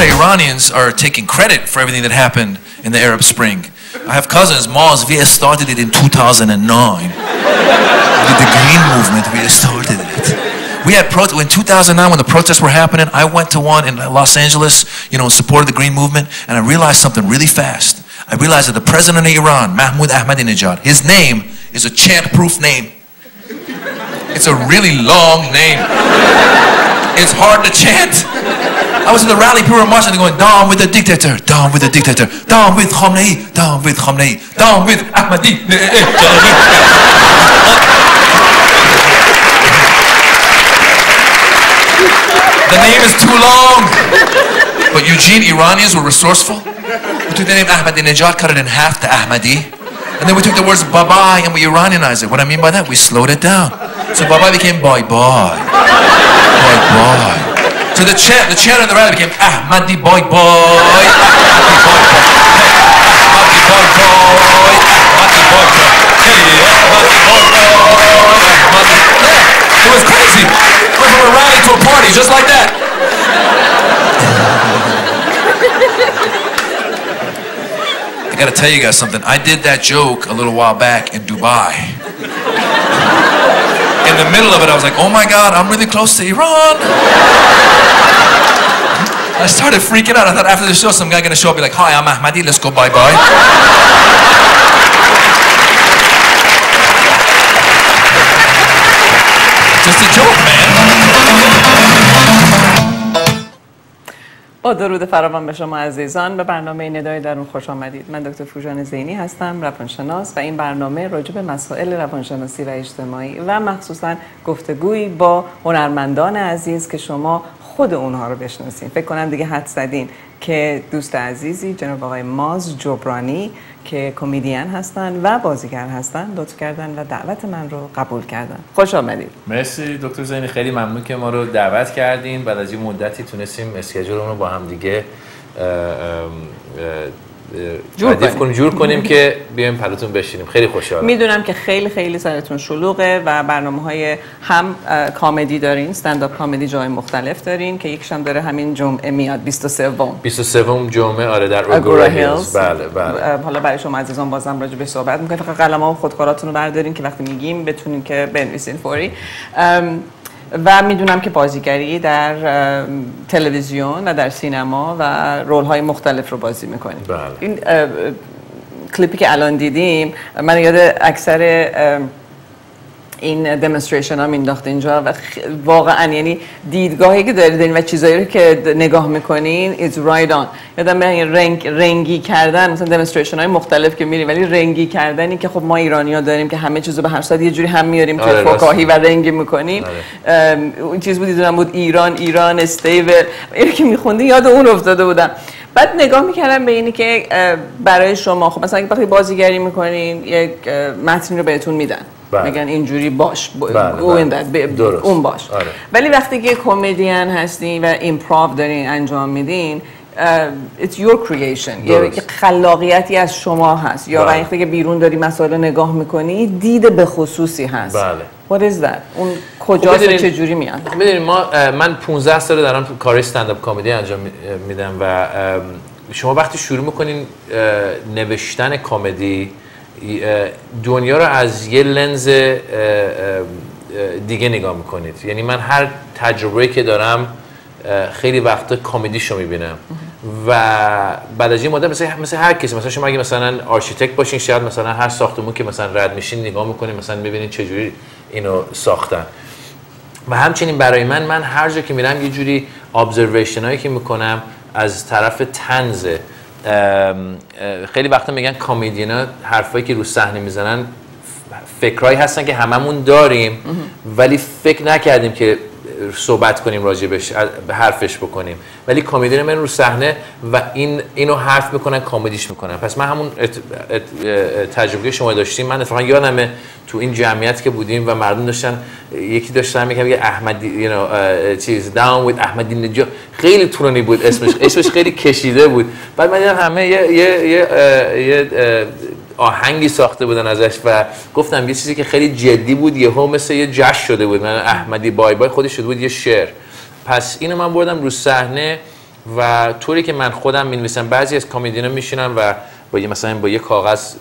Iranians lot of Iranians are taking credit for everything that happened in the Arab Spring. I have cousins, Mars, we started it in 2009. With the Green Movement, we started it. We had pro- in 2009 when the protests were happening. I went to one in Los Angeles, you know, in support of the Green Movement, and I realized something really fast. I realized that the president of Iran, Mahmoud Ahmadinejad, his name is a chant-proof name. It's a really long name. It's hard to chant. I was in the rally, people were marching, they going, down with the dictator, down with the dictator, down with Khamenei, down with Khamenei, down with Ahmadi. the name is too long. But Eugene Iranians were resourceful. We took the name Ahmadinejad, cut it in half to Ahmadi. And then we took the words bye-bye and we Iranianized it. What I mean by that, we slowed it down. So bye-bye became bye-bye. Bye-bye. So the chant, the chant in the rally became Ahmadi boy boy, Ahmadi boy boy, Ahmadi boy boy, Ahmadi boy boy, Ahmadi boy boy, Yeah, it was crazy. Went from a rally to a party just like that. I gotta tell you guys something. I did that joke a little while back in Dubai. In the middle of it, I was like, oh my God, I'm really close to Iran. I started freaking out. I thought after the show, some guy gonna show up, be like, hi, I'm Ahmadi, let's go bye-bye. درود فراوان به شما عزیزان. به برنامه ندای درون خوش آمدید. من دکتر فوجان زینی هستم روانشناس و این برنامه راجع به مسائل روانشناسی و اجتماعی و مخصوصا گفتگویی با هنرمندان عزیز که شما خود اونها رو بشناسین. فکر کنم دیگه حد زدین که دوست عزیزی جناب آقای ماز جبرانی که کمدین هستن و بازیگر هستن لطف کردن و دعوت من رو قبول کردن. خوش آمدید. مرسی دکتر زینی. خیلی ممنون که ما رو دعوت کردین. بعد از این مدتی تونستیم اسکیجولمون رو با هم دیگه اه، اه، اه، جور کنیم. کنیم جور کنیم که بیایم پلاتون بشینیم. خیلی خوشحالم. می‌دونم که خیلی خیلی سرتون شلوغه و برنامه های هم کامدی دارین استنداپ کامدی جای مختلف دارین که یکیش هم داره همین جمعه میاد 23 23 جمعه آره در اوگورا هیلز بله بله. حالا برای شما عزیزان بازم راجع به صحبت می‌کنیم. فقط قلم و خودکاراتون رو بردارین که وقتی میگیم بتونین که بنویسین فوری. و می‌دونم که بازیگری در تلویزیون و در سینما و رول های مختلف رو بازی می‌کنیم بله. این کلیپی که الان دیدیم من یاد اکثر این دمونستریشن ها مینداخت اینجا و خ- واقعا یعنی دیدگاهی که دارید و چیزایی رو که نگاه می‌کنین it's right on. یادم میاد رنگ رنگی کردن مثلا دمونستریشن های مختلف که میریم ولی رنگی کردنی که خب ما ایرانی ها داریم که همه چیزو به هر صورت یه جوری هم میاریم توی آره،. فکاهی و رنگی می‌کنیم. اون چیز بود دیدم بود ایران ایران استیبل اینو که میخوندی یاد اون افتاده بودم. بعد نگاه می‌کردم به اینی که برای شما خب مثلا وقتی بازیگری می‌کنین یک متنی رو بهتون میدن. بله. میگن اینجوری باش ب- بله، بله. ب-. اون باش آره. ولی وقتی که کمدین هستین و ایمپروو دارین انجام میدین اه، it's your creation یه. یه خلاقیتی از شما هست یا بله. وقتی که بیرون داری مسائل رو نگاه می‌کنی دید به خصوصی هست بله. What is that? اون کجاست و می‌دونین- چه جوری میاد می‌دونید ما اه، من 15 سال دارم کار stand-up comedy انجام می- میدم و ام، شما وقتی شروع می‌کنین اه، نوشتن کمدی دنیا رو از یه لنز دیگه نگاه می‌کنید. یعنی من هر تجربه که دارم خیلی وقتا کمدیشو می‌بینم. و بعد از این مدت مثل, مثل هر کسی مثلا شما اگه مثلا architect باشین شاید مثلا هر ساختمون که مثلا رد میشین نگاه می‌کنین مثلا ببینید چجوری اینو ساختن. و همچنین برای من من هر جا که میرم یه جوری ابزرویشن هایی که می‌کنم از طرف تنز خیلی وقتا میگن کامیدینا حرفایی که رو صحنه می‌زنن فکرهایی هستن که هممون داریم ولی فکر نکردیم که صحبت کنیم راجبش به حرفش بکنیم. ولی کمدین من رو صحنه و این اینو حرف می‌کنن کمدیش می‌کنن. پس من همون ات- ات- تجربه شما داشتیم. من اتفاقا یادمه تو این جمعیت که بودیم و مردم داشتن یکی داشتن میگم یه احمدی know, اه، چیز down with احمدی نجات. خیلی طولانی بود اسمش. اسمش خیلی کشیده بود. بعد من دیدم همه یه یه یه, یه آهنگی ساخته بودن ازش و گفتم یه چیزی که خیلی جدی بود یهو مثل یه جشن شده بود. من احمدی بای بای خودش شده بود یه شعر. پس اینو من بردم رو صحنه و طوری که من خودم می نویسم بعضی از کمدینا میشینن و با یه مثلا با یه کاغذ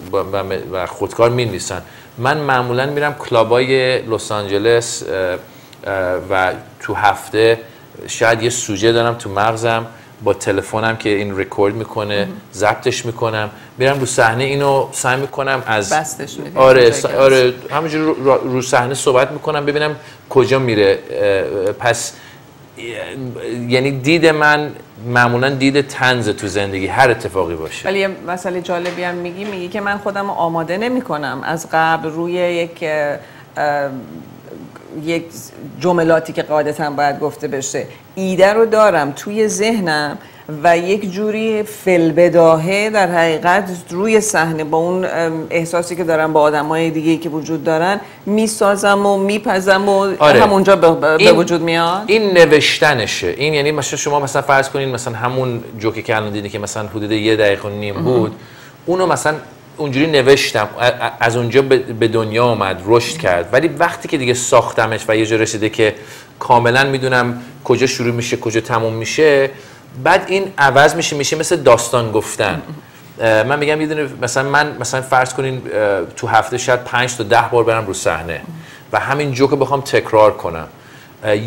و خودکار می نویسن من معمولا میرم کلابای لس آنجلس و تو هفته شاید یه سوژه دارم تو مغزم. با تلفنم که این رکورد می‌کنه ضبطش می‌کنم میرم رو صحنه اینو سعی می‌کنم از بستش آره س- آره همینجوری رو, صحنه صحبت می‌کنم ببینم کجا میره. پس یعنی دید من معمولا دید تنز تو زندگی هر اتفاقی باشه. ولی یه مسئله جالبی هم میگی میگی که من خودم آماده نمی کنم از قبل روی یک یک جملاتی که قاعدتا باید گفته بشه. ایده رو دارم توی ذهنم و یک جوری فلبداهه در حقیقت روی صحنه با اون احساسی که دارم با آدمای دیگه که وجود دارن می‌سازم و میپزم و آره. همونجا به, وجود میاد. این نوشتنشه. این یعنی مثلا شما مثلا فرض کنین مثلا همون جوکی که الان دیدی که مثلا حدود یه دقیقه نیم بود اونو مثلا اونجوری نوشتم. از اونجا به دنیا آمد رشد کرد. ولی وقتی که دیگه ساختمش و یه جا رسیده که کاملا می‌دونم کجا شروع میشه کجا تموم میشه بعد این عوض میشه میشه مثل داستان گفتن. من میگم یه مثلا من مثلا فرض کنین تو هفته شاید پنج تا ده بار برم رو صحنه و همین جوک رو بخوام تکرار کنم.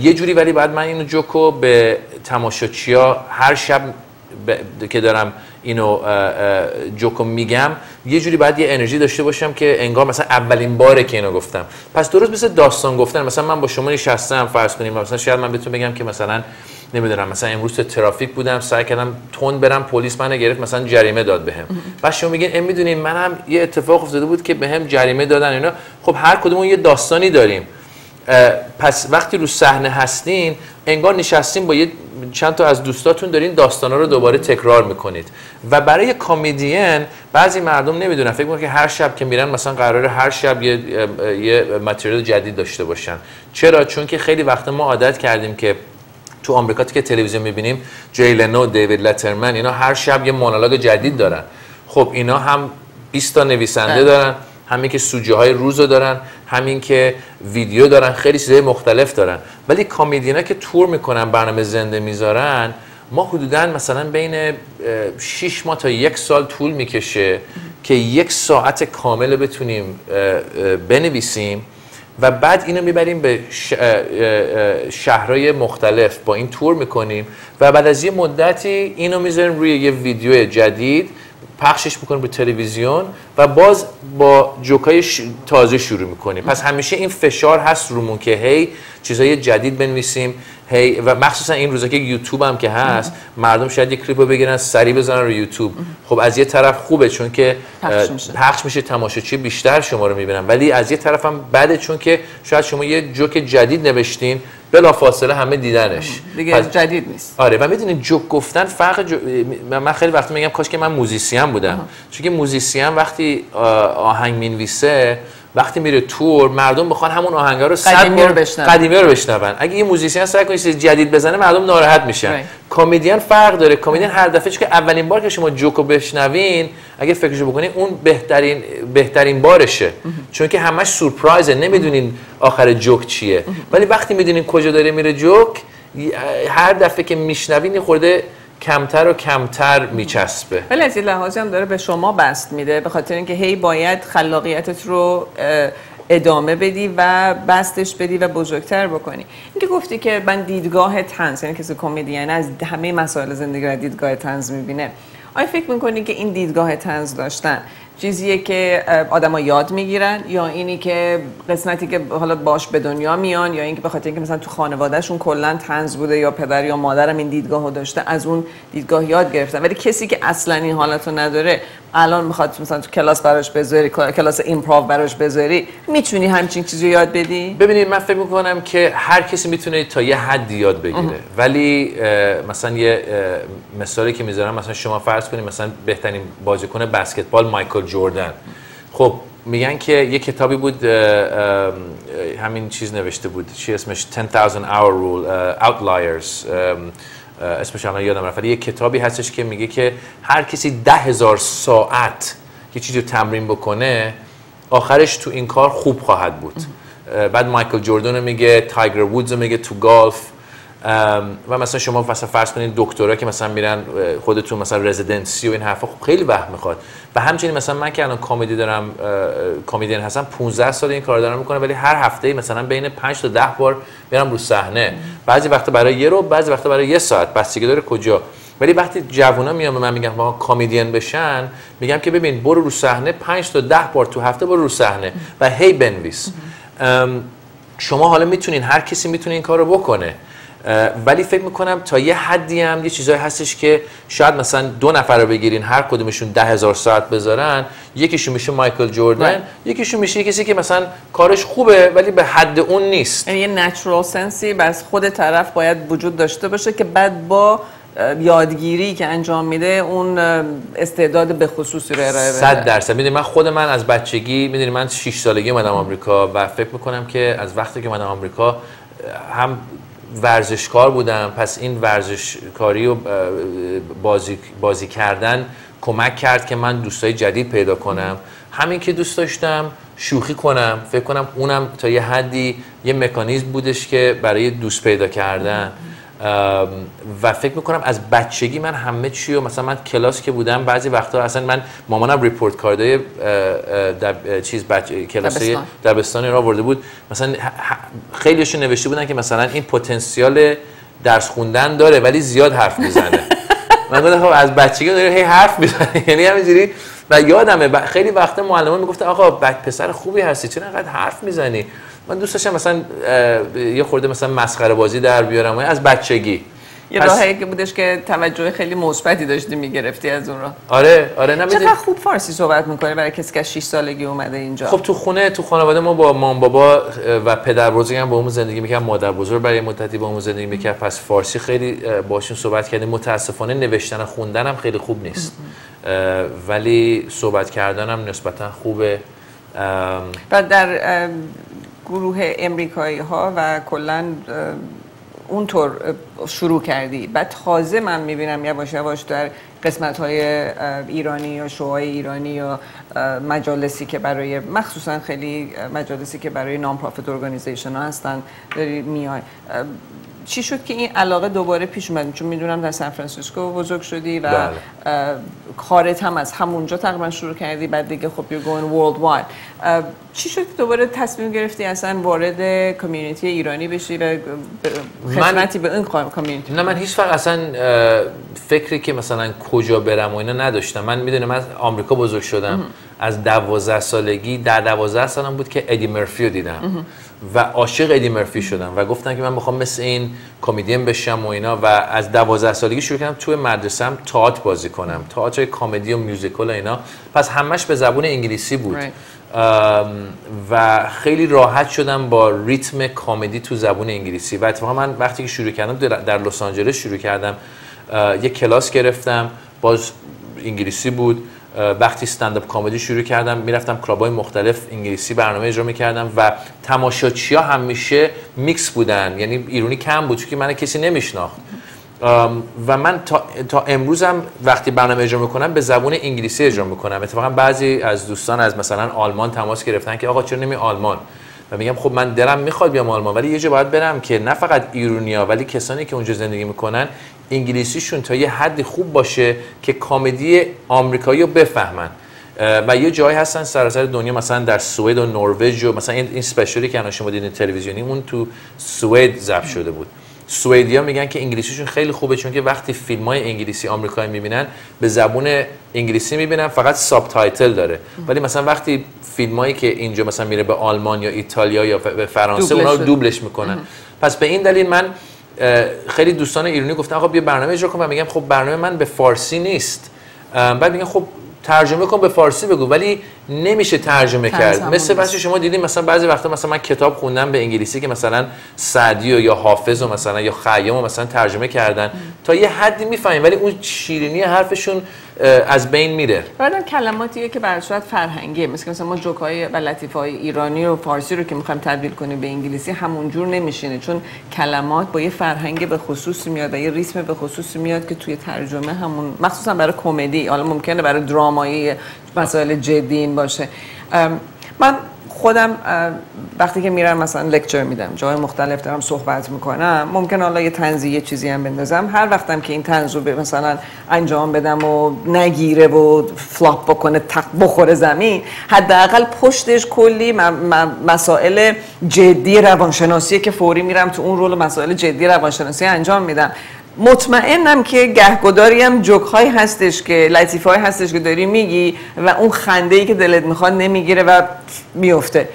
یه جوری ولی بعد من اینو جوکو به تماشاچیا هر شب که دارم اینو جوکو میگم یه جوری باید یه انرژی داشته باشم که انگار مثلا اولین باره که اینو گفتم. پس درست مثل داستان گفتن مثلا من با شما نشستم فرض کنیم مثلا شاید من بهتون بگم که مثلا نمی‌دونم مثلا امروز تو ترافیک بودم سعی کردم تند برم پلیس منو گرفت مثلا جریمه داد بهم. بعد شما میگین این می‌دونین منم یه اتفاق افتاده بود که بهم جریمه دادن اینا. خب هر کدومون یه داستانی داریم. پس وقتی رو صحنه هستین انگار نشستین با یه چند تا از دوستاتون دارین داستانا رو دوباره تکرار می‌کنید. و برای کمدین بعضی مردم نمی‌دونن. فکر می‌کنن که هر شب که میرن مثلا قراره هر شب یه یه متریال جدید داشته باشن. چرا؟ چون که خیلی وقت ما عادت کردیم که تو آمریکا که تلویزیون می‌بینیم جی لنو دیوید لترمن اینا هر شب یه مونولوگ جدید دارن. خب اینا هم 20 تا نویسنده بله. دارن. همین که سوژه های روز رو دارن همین که ویدیو دارن خیلی چیزای مختلف دارن. ولی کامیدینا که تور می‌کنن برنامه زنده می‌ذارن ما حدودا مثلا بین 6 ماه تا یک سال طول می‌کشه که یک ساعت کامل بتونیم بنویسیم و بعد اینو می‌بریم به شهرهای مختلف. با این تور می‌کنیم و بعد از یه مدتی اینو می‌ذاریم روی یه ویدیو جدید. پخشش می‌کنیم به تلویزیون و باز با جوکای ش- تازه شروع می‌کنیم پس همیشه این فشار هست رومون که هی چیزای جدید بنویسیم هی و مخصوصا این روزا که یوتیوب هم که هست مردم شاید یه کلیپ رو بگیرن سری بزنن رو یوتیوب. خب از یه طرف خوبه چون که پخش میشه. پخش میشه تماشاچی بیشتر شما رو می‌بینن. ولی از یه طرف هم بده چون که شاید شما یه جوک جدید نوشتین بلا فاصله همه دیدنش. دیگه پس- جدید نیست. آره و می‌دونید جوک گفتن فرق جو... من من خیلی وقت میگم کاش که من musician بودم. چون که musician وقتی آه، آهنگ می‌نویسه وقتی میره تور مردم می‌خوان همون آهنگا رو صد قدیمی رو بار- بشنون. قدیمی رو بشنون. اگه یه musician سعی کنه چیز جدید بزنه مردم ناراحت میشن. Right. کمدین فرق داره. کمدین هر دفعه که اولین بار که شما جوکو بشنوین اگه فکرشو بکنین اون بهترین بهترین بارشه. چون که همش سورپرایزه. نمی‌دونین آخر جوک چیه. ولی وقتی می‌دونین کجا داره میره جوک هر دفعه که میشنوین خورده کمتر و کمتر میچسبه. ولی از یه لحاظی هم داره به شما بست میده به خاطر اینکه هی باید خلاقیتت رو ادامه بدی و بستش بدی و بزرگتر بکنی. اینکه گفتی که من دیدگاه تنز یعنی کسی کمدین از همه مسائل زندگی رو از دیدگاه تنز می‌بینه. آیا فکر می‌کنی که این دیدگاه تنز داشتن چیزیه که آدما یاد می‌گیرن یا اینی که قسمتی که حالا باش به دنیا میان یا اینکه به خاطر اینکه مثلا تو خانوادهشون کلا تنز بوده یا پدر یا مادرم این دیدگاهو داشته از اون دیدگاه یاد گرفتن. ولی کسی که اصلا این حالت رو نداره الان می‌خواد مثلا تو کلاس براش بذاری کلاس ایمپروو براش بذاری می‌تونی همچین چیزی رو یاد بدی؟ ببینید من فکر می‌کنم که هر کسی می‌تونه تا یه حدی یاد بگیره. ولی اه، مثلا یه اه، مثالی که می‌ذارم مثلا شما فرض کنید مثلا بهترین بازیکن بسکتبال مایکل جوردن. خب میگن که یه کتابی بود اه، اه، همین چیز نوشته بود چی اسمش؟ 10000 hour rule اه، outliers. اه، اه، اسمش الان یادم رفت. یه کتابی هستش که میگه که هر کسی ده هزار ساعت یه چیزی رو تمرین بکنه آخرش تو این کار خوب خواهد بود. بعد مایکل جوردن میگه تایگر وودز میگه تو گالف. و مثلا شما مثلا فرض کنید دکترا که مثلا میرن خودتون مثلا رزیدنسی و این حرفا خب خیلی وقت می‌خواد. و همچنین مثلا من که الان کمدی دارم کمدین هستم 15 سال این کار دارم می‌کنم ولی هر هفته مثلا بین 5 تا 10 بار میرم رو صحنه. بعضی وقتا برای یه رو بعضی وقتا برای یه ساعت. بستگی داره کجا. ولی وقتی جوونا میان به من میگن واقعا کمدین بشن میگم که ببین برو رو صحنه 5 تا 10 بار تو هفته برو رو صحنه و هی بنویس. شما حالا می‌تونین هر کسی می‌تونه این کارو بکنه. ولی فکر می‌کنم تا یه حدی هم یه چیزایی هستش که شاید مثلا دو نفر رو بگیرین هر کدومشون ده هزار ساعت بذارن یکیشون میشه مایکل جوردن یکیشون میشه کسی که مثلا کارش خوبه ولی به حد اون نیست. یعنی یه نچرال سنسی بس خود طرف باید وجود داشته باشه که بعد با یادگیری که انجام میده اون استعداد به خصوصی رو ارائه بده. 100 درصد. می‌دونی من خود من از بچگی می‌دونی من 6 سالگی اومدم آمریکا و فکر می‌کنم که از وقتی که اومدم آمریکا هم ورزشکار بودم پس این ورزشکاری و بازی, بازی کردن کمک کرد که من دوستای جدید پیدا کنم. همین که دوست داشتم شوخی کنم فکر کنم اونم تا یه حدی یه مکانیزم بودش که برای دوست پیدا کردن. و فکر می‌کنم از بچگی من همه چی و مثلا من کلاس که بودم بعضی وقتا اصلا من مامانم ریپورت کاردای چیز بچ... کلاس دبستانی را برده بود. مثلا خیلیشون نوشته بودن که مثلا این پتانسیال درس خوندن داره ولی زیاد حرف می‌زنه. من گفتم خب از بچگی داره هی حرف می‌زنه. یعنی همینجوری. و یادمه خیلی وقتا معلمان می‌گفتن آقا پسر خوبی هستی چرا انقدر حرف می‌زنی؟ من دوست داشتم مثلا یه خورده مثلا مسخره بازی در بیارم از بچگی. یه پس... راهی که بودش که توجه خیلی مثبتی داشتی می‌گرفتی از اون راه. آره آره نه چقدر خوب فارسی صحبت می‌کنه برای کسی که 6 سالگی اومده اینجا. خب تو خونه تو خانواده ما با مام بابا و پدر بزرگم با اون زندگی می‌کردم مادر بزرگ برای مدتی با اون زندگی می‌کرد. پس فارسی خیلی باشون صحبت کردیم. متاسفانه نوشتن و خوندنم خیلی خوب نیست. ولی صحبت کردنم نسبتا خوبه. و در گروه امریکایی ها و کلا اونطور شروع کردی. بعد تازه من می‌بینم یواش یواش در قسمت های ایرانی یا شوهای ایرانی یا مجالسی که برای مخصوصا خیلی مجالسی که برای non-profit organization ها هستن داری میای. چی شد که این علاقه دوباره پیش اومد؟ چون می‌دونم در سان فرانسیسکو بزرگ شدی و بله. کارت هم از همونجا تقریبا شروع کردی بعد دیگه خب you're going worldwide. چی شد که دوباره تصمیم گرفتی اصلا وارد کمیونیتی ایرانی بشی و خدمتی به این کمیونیتی؟ نه من هیچ وقت اصلا فکری که مثلا کجا برم و اینا نداشتم. من می‌دونم از آمریکا بزرگ شدم. از دوازده سالگی در دوازده سالم بود که ادی مرفی رو دیدم. و عاشق ادی مرفی شدم و گفتم که من می‌خوام مثل این کمدین بشم و اینا و از دوازده سالگی شروع کردم توی مدرسم تئاتر بازی کنم. تئاتر کمدی و میوزیکال و اینا. پس همش به زبون انگلیسی بود. و خیلی راحت شدم با ریتم کمدی تو زبون انگلیسی. و اتفاقا من وقتی که شروع کردم در لس آنجلس شروع کردم یه کلاس گرفتم. باز انگلیسی بود. وقتی stand-up comedy شروع کردم می‌رفتم club ای مختلف انگلیسی برنامه اجرا می‌کردم و تماشاچی ها همیشه میکس بودن. یعنی ایرونی کم بود چون من کسی نمیشناخت. و من تا, تا امروزم وقتی برنامه اجرا می‌کنم به زبون انگلیسی اجرا می‌کنم. اتفاقا بعضی از دوستان از مثلا آلمان تماس گرفتن که آقا چرا نمی آلمان؟ و میگم خب من دلم می‌خواد بیام آلمان ولی یه جا باید برم که نه فقط ایرونیا ولی کسانی که اونجا زندگی می‌کنن انگلیسیشون تا یه حدی خوب باشه که کمدی آمریکایی رو بفهمن. و یه جایی هستن سراسر دنیا مثلا در سوئد و نروژ و مثلا این اسپشیالی که شما دیدین تلویزیونی اون تو سوئد ضبط شده بود. سوئدیا میگن که انگلیسیشون خیلی خوبه چون که وقتی فیلم های انگلیسی آمریکایی می‌بینن به زبون انگلیسی می‌بینن فقط subtitle داره ولی مثلا وقتی فیلمایی که اینجا مثلا میره به آلمان یا ایتالیا یا به فرانسه اونا رو دوبلش می‌کنن. پس به این دلیل من خیلی دوستان ایرانی گفتن آقا بیا برنامه اجرا کن و میگم خب برنامه من به فارسی نیست. بعد میگن خب ترجمه کن به فارسی بگو. ولی نمیشه ترجمه کرد. مثل وقتی شما دیدیم مثلا بعضی وقتا مثلا من کتاب خوندم به انگلیسی که مثلا سعدی یا حافظ و مثلا یا خیام مثلا ترجمه کردن. تا یه حدی می‌فهمیم ولی اون شیرینی حرفشون از بین میره. بعد کلماتیه که برای صورت فرهنگیه مثل مثلا ما جوکای و لطیفای ایرانی و فارسی رو که می‌خوایم تبدیل کنیم به انگلیسی همونجور نمیشینه. چون کلمات با یه فرهنگ به خصوص میاد و یه ریتم به خصوص میاد که توی ترجمه همون مخصوصا برای کمدی حالا ممکنه برای درامایی مسائل جدی باشه. من خودم وقتی که میرم مثلا lecture میدم جای مختلف دارم صحبت می‌کنم ممکن حالا یه تنزی یه چیزی هم بندازم. هر وقتم که این تنز رو مثلا انجام بدم و نگیره و flop بکنه تق بخوره زمین حداقل پشتش کلی مسائل جدی روانشناسیه که فوری میرم تو اون role مسائل جدی روانشناسی انجام میدم. مطمئنم که گهگداری هم جوک هایی هستش که لطیفه های هستش که داری میگی و اون خنده ای که دلت می‌خواد نمی‌گیره و میفته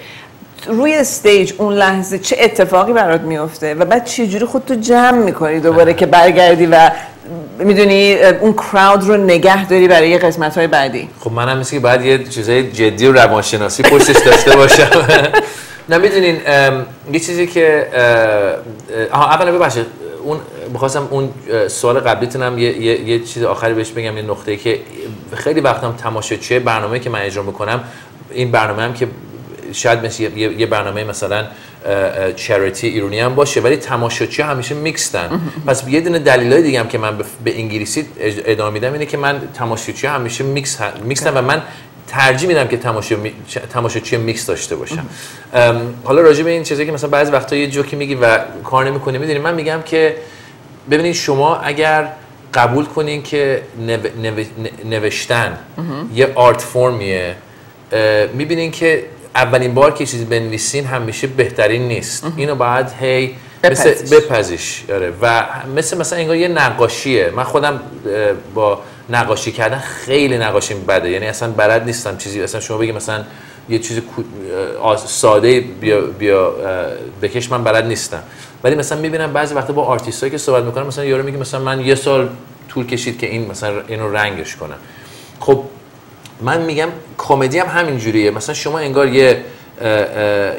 روی استیج اون لحظه چه اتفاقی برات میفته و بعد چه جوری خودتو جمع می‌کنی دوباره که برگردی و می‌دونی اون کراود رو نگه داری برای قسمت های بعدی؟ خب منم مثل که باید یه چیزای جدی و روانشناسی پشتش داشته باشم. نه می‌دونین یه چیزی که اولا ببخشید. اون می‌خواستم اون سوال قبلیتونم یه, یه, یه چیز آخری بهش بگم یه نقطه که خیلی وقتم تماشاچی برنامه که من اجرا می‌کنم این برنامه هم که شاید مثل یه- یه, برنامه مثلا charity ایرانی هم باشه ولی تماشاچی همیشه mixed ان. پس یه دونه دلایل دیگه هم که من به, انگلیسی ادامه میدم اینه که من تماشاچی همیشه mix mix ان و من ترجیح میدم که تماشا می... تماشاچی میکس داشته باشم. حالا راجع به این چیزی که مثلا بعضی وقتا یه جوکی میگی و کار نمی‌کنی می‌دونی من میگم که ببینید شما اگر قبول کنین که نو... نو... نوشتن یه آرت فرمیه می‌بینین که اولین بار که چیزی بنویسین همیشه بهترین نیست. اینو باید هی مثل. بپذیش آره. و مثل مثلا انگار یه نقاشیه. من خودم با نقاشی کردن خیلی نقاشیم بده. یعنی اصلا بلد نیستم چیزی اصلا شما بگی مثلا یه چیز ساده بیا, بیا بکش من بلد نیستم. ولی مثلا می‌بینم بعضی وقتا با آرتیست که صحبت می‌کنم مثلا یارو میگه مثلا من یه سال طول کشید که این مثلا اینو رنگش کنم. خب من میگم کمدی هم همین جوریه مثلا شما انگار یه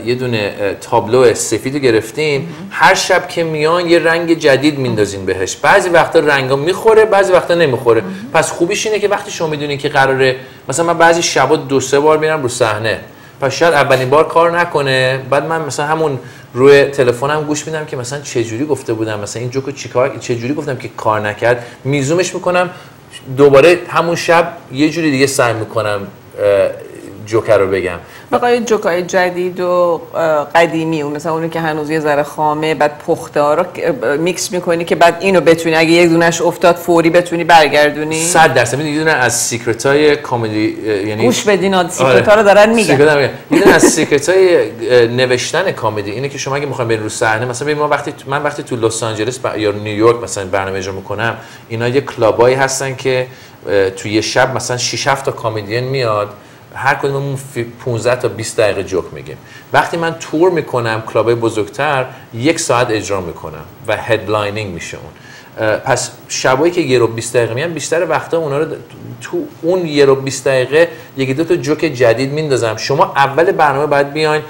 یه دونه تابلو سفید رو گرفتین هر شب که میان یه رنگ جدید میندازین بهش. بعضی وقتا رنگا می‌خوره بعضی وقتا نمی‌خوره. پس خوبیش اینه که وقتی شما می‌دونین که قراره مثلا من بعضی شبا دو سه بار میرم رو صحنه. پس شاید اولین بار کار نکنه. بعد من مثلا همون روی تلفنم گوش میدم که مثلا چه جوری گفته بودم مثلا این جوکو چیکار چه جوری گفتم که کار نکرد. میزونش می‌کنم. دوباره همون شب یه جوری دیگه سعی می‌کنم جوکه رو بگم. بقای جوکای جدید و قدیمی و مثلا اونی که هنوز یه ذره خامه بعد پخته ها رو میکس می‌کنی که بعد اینو بتونی. اگه یک دونش افتاد فوری بتونی برگردونی. صد درصد. می‌دونی یه دونه از secret های کمدی یعنی گوش بدین آد آره. secret ها رو دارن میگن. secret. یه دونه از secret های نوشتن کمدی. اینه که شما اگه می‌خواین برین رو صحنه مثلا ببین ما وقتی من وقتی تو لس آنجلس یا نیویورک مثلا برنامه اجرا می‌کنم اینا یه club ایی هستن که تو یه شب مثلا 6 7 تا کمدین میاد. هر کدوممون فی- 15 تا 20 دقیقه جوک میگیم. وقتی من تور می‌کنم club ای بزرگتر یک ساعت اجرا می‌کنم و headlining میشه اون. پس شبایی که یه رو 20 دقیقه میان بیشتر وقتا اونا رو تو اون یه رو 20 دقیقه یکی دو تا جوک جدید میندازم. شما اول برنامه باید بیاین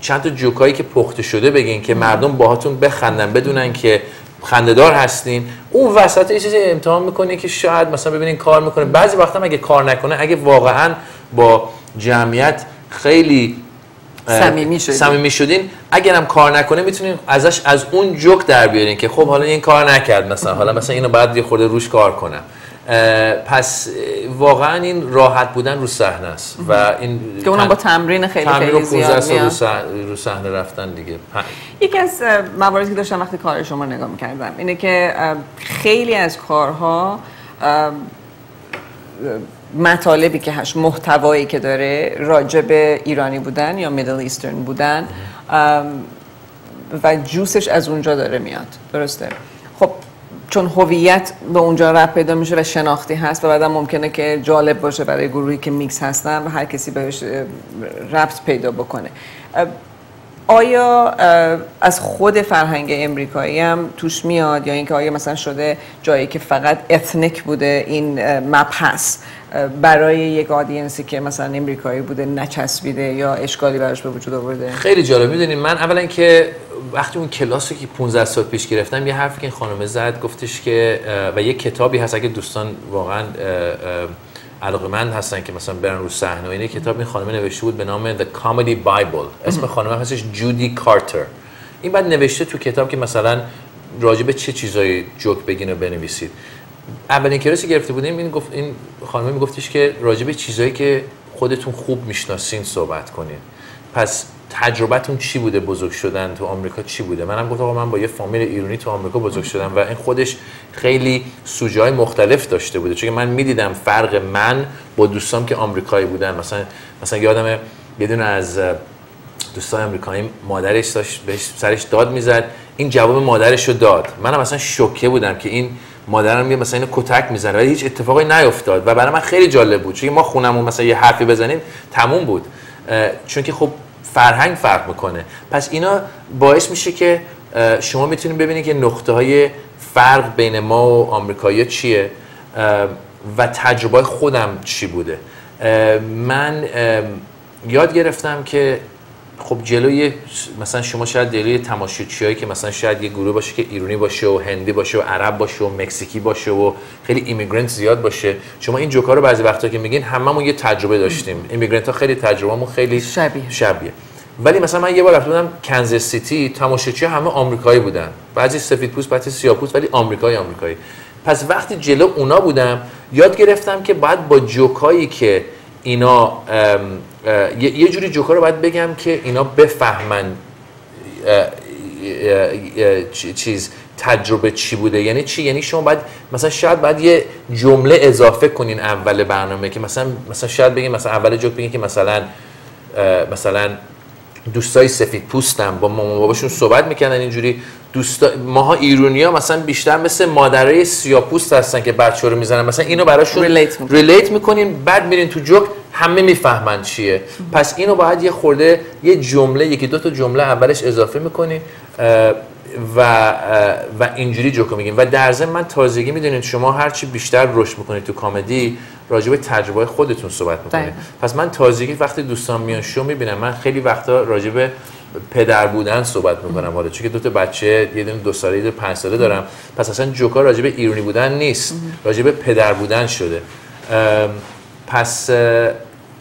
چند تا جوکایی که پخته شده بگین که مردم باهاتون بخندن بدونن که خندهدار هستین. اون وسط یه چیزی امتحان می‌کنه که شاید مثلا ببینین کار می‌کنه. بعضی وقتا هم اگه کار نکنه اگه واقعا با جمعیت خیلی صمیمی شدین. صمیمی شدین اگرم کار نکنه می‌تونین ازش از اون جوک در بیارین که خب حالا این کار نکرد مثلا. حالا مثلا اینو بعد یه خورده روش کار کنم پس واقعا این راحت بودن رو صحنه است و این که اونم با تمرین خیلی تمرین خیلی رو 15 زیاد سال رو صحنه- رو صحنه رفتن دیگه. یکی از مواردی که داشتم وقتی کار شما نگاه می‌کردم اینه که خیلی از کارها مطالبی که هست محتوایی که داره راجع به ایرانی بودن یا میدل ایسترن بودن و جوسش از اونجا داره میاد. درسته؟ خب چون هویت به اونجا ربط پیدا میشه و شناختی هست و بعدم ممکنه که جالب باشه برای گروهی که میکس هستن و هر کسی بهش ربط پیدا بکنه. آیا از خود فرهنگ امریکایی هم توش میاد یا اینکه آیا مثلا شده جایی که فقط ethnic بوده این مبحث؟ اه، برای یک audience ی که مثلا امریکایی بوده نچسبیده یا اشکالی براش به وجود آورده؟ خیلی جالب. می‌دونید من اولا که وقتی اون کلاس رو که 15 سال پیش گرفتم یه حرفی که این خانم زد گفتش که و یه کتابی هست اگه دوستان واقعا علاقمند هستن که مثلا برن رو صحنه و اینه کتاب این خانم نوشته بود به نام The Comedy Bible. اسم خانم هستش جودی کارتر. این بعد نوشته تو کتاب که مثلا راجع به چه چیزایی جوک بگین و بنویسید. اولین کلاسی گرفته بودیم این گفت این خانم میگفتش که راجع به چیزایی که خودتون خوب می‌شناسین صحبت کنین. پس تجربتون چی بوده؟ بزرگ شدن تو آمریکا چی بوده؟ منم گفتم من با یه فامیل ایرانی تو آمریکا بزرگ شدم و این خودش خیلی سوژه مختلف داشته بوده. چون من می‌دیدم فرق من با دوستام که آمریکایی بودن. مثلا مثلا یادم یه دونه از دوستای آمریکایی مادرش داشت بهش سرش داد می‌زد. این جواب مادرش رو داد. منم مثلا شوکه بودم که این مادرم میگه مثلا اینو کتک می‌زنه. ولی هیچ اتفاقی نیفتاد. و برای من خیلی جالب بود. چون ما خونمون مثلا یه حرفی بزنیم تموم بود. چون که خب فرهنگ فرق می‌کنه. پس اینا باعث میشه که شما می‌تونید ببینید که نقطه های فرق بین ما و آمریکایی چیه و تجربه خودم چی بوده. من یاد گرفتم که خب جلوی مثلا شما شاید جلوی تماشاچیایی که مثلا شاید یه گروه باشه که ایرانی باشه و هندی باشه و عرب باشه و مکزیکی باشه و خیلی immigrant زیاد باشه. شما این جوکا رو بعضی وقتا که میگین هممون یه تجربه داشتیم. immigrant ها خیلی تجربهمون خیلی شبیه. شبیه. ولی مثلا من یه بار رفته بودم کنزاس سیتی تماشاچی همه آمریکایی بودن. بعضی سفید پوست بعضی سیاه پوست ولی آمریکایی آمریکایی. پس وقتی جلو اونا بودم یاد گرفتم که بعد با جوکایی که اینا یه جوری جوکا رو باید بگم که اینا بفهمن چیز تجربه چی بوده. یعنی چی؟ یعنی شما باید مثلا شاید باید یه جمله اضافه کنین اول برنامه که مثلا مثلا شاید بگین مثلا اول جوک بگین که مثلا مثلا دوستای سفید پوستم با مامان باباشون صحبت می‌کنن اینجوری. دوستا ماها ایرونی ها مثلا بیشتر مثل مادرای سیاپوست هستن که بچه رو می‌زنن. مثلا اینو براشون ریلیت می‌کنین بعد میرین تو جوک همه می‌فهمن چیه. پس اینو باید یه خورده یه جمله یکی دو تا جمله اولش اضافه می‌کنین و و اینجوری جوکو میگیم. و در ضمن من تازگی می‌دونید شما هرچی بیشتر رشد می‌کنید تو کامدی راجع به تجربه خودتون صحبت می‌کنید. پس من تازگی وقتی دوستان میان شو می‌بینم من خیلی وقتا راجع به پدر بودن صحبت می‌کنم. حالا چون که دو تا بچه یه دونه دو ساله یه پنج ساله دارم. پس اصلا جوکا راجع به ایرونی بودن نیست. راجع به پدر بودن شده. پس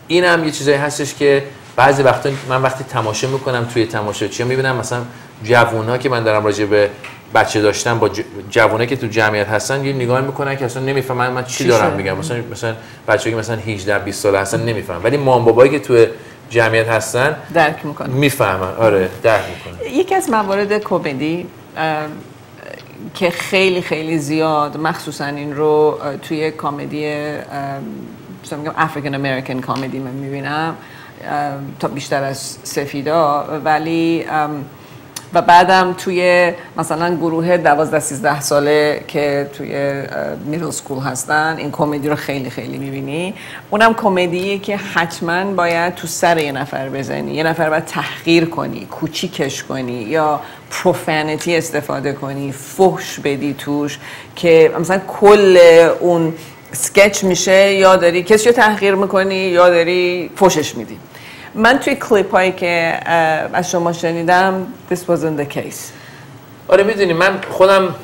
این هم یه چیزایی هستش که بعضی وقتا من وقتی تماشا می‌کنم توی تماشاچی می‌بینم؟ مثلا جوونا که من دارم راجع به بچه داشتن با جوونه که تو جمعیت هستن یه نگاه می‌کنن که اصلا نمی‌فهمن من چی دارم میگم. مثلا مثلا بچه‌ای که مثلا 18 20 ساله هستن نمی‌فهمن. ولی مام بابایی که تو جمعیت هستن درک می‌کنن. می‌فهمن. آره درک می‌کنن. یکی از موارد کمدی که خیلی خیلی زیاد مخصوصا این رو توی کمدی مثلا میگم افریکن امریکن کمدی من می‌بینم تا بیشتر از سفیدا ولی و بعدم توی مثلا گروه 12 13 ساله که توی میدل سکول هستن این کمدی رو خیلی خیلی می‌بینی. اونم کمدیه که حتما باید تو سر یه نفر بزنی. یه نفر باید تحقیر کنی کوچیکش کنی یا پروفانیتی استفاده کنی فحش بدی توش که مثلا کل اون سکچ میشه یا داری کسی رو تحقیر می‌کنی یا داری فوشش میدی. من توی کلیپ هایی که از شما شنیدم this wasn't the case. آره می‌دونی من خودم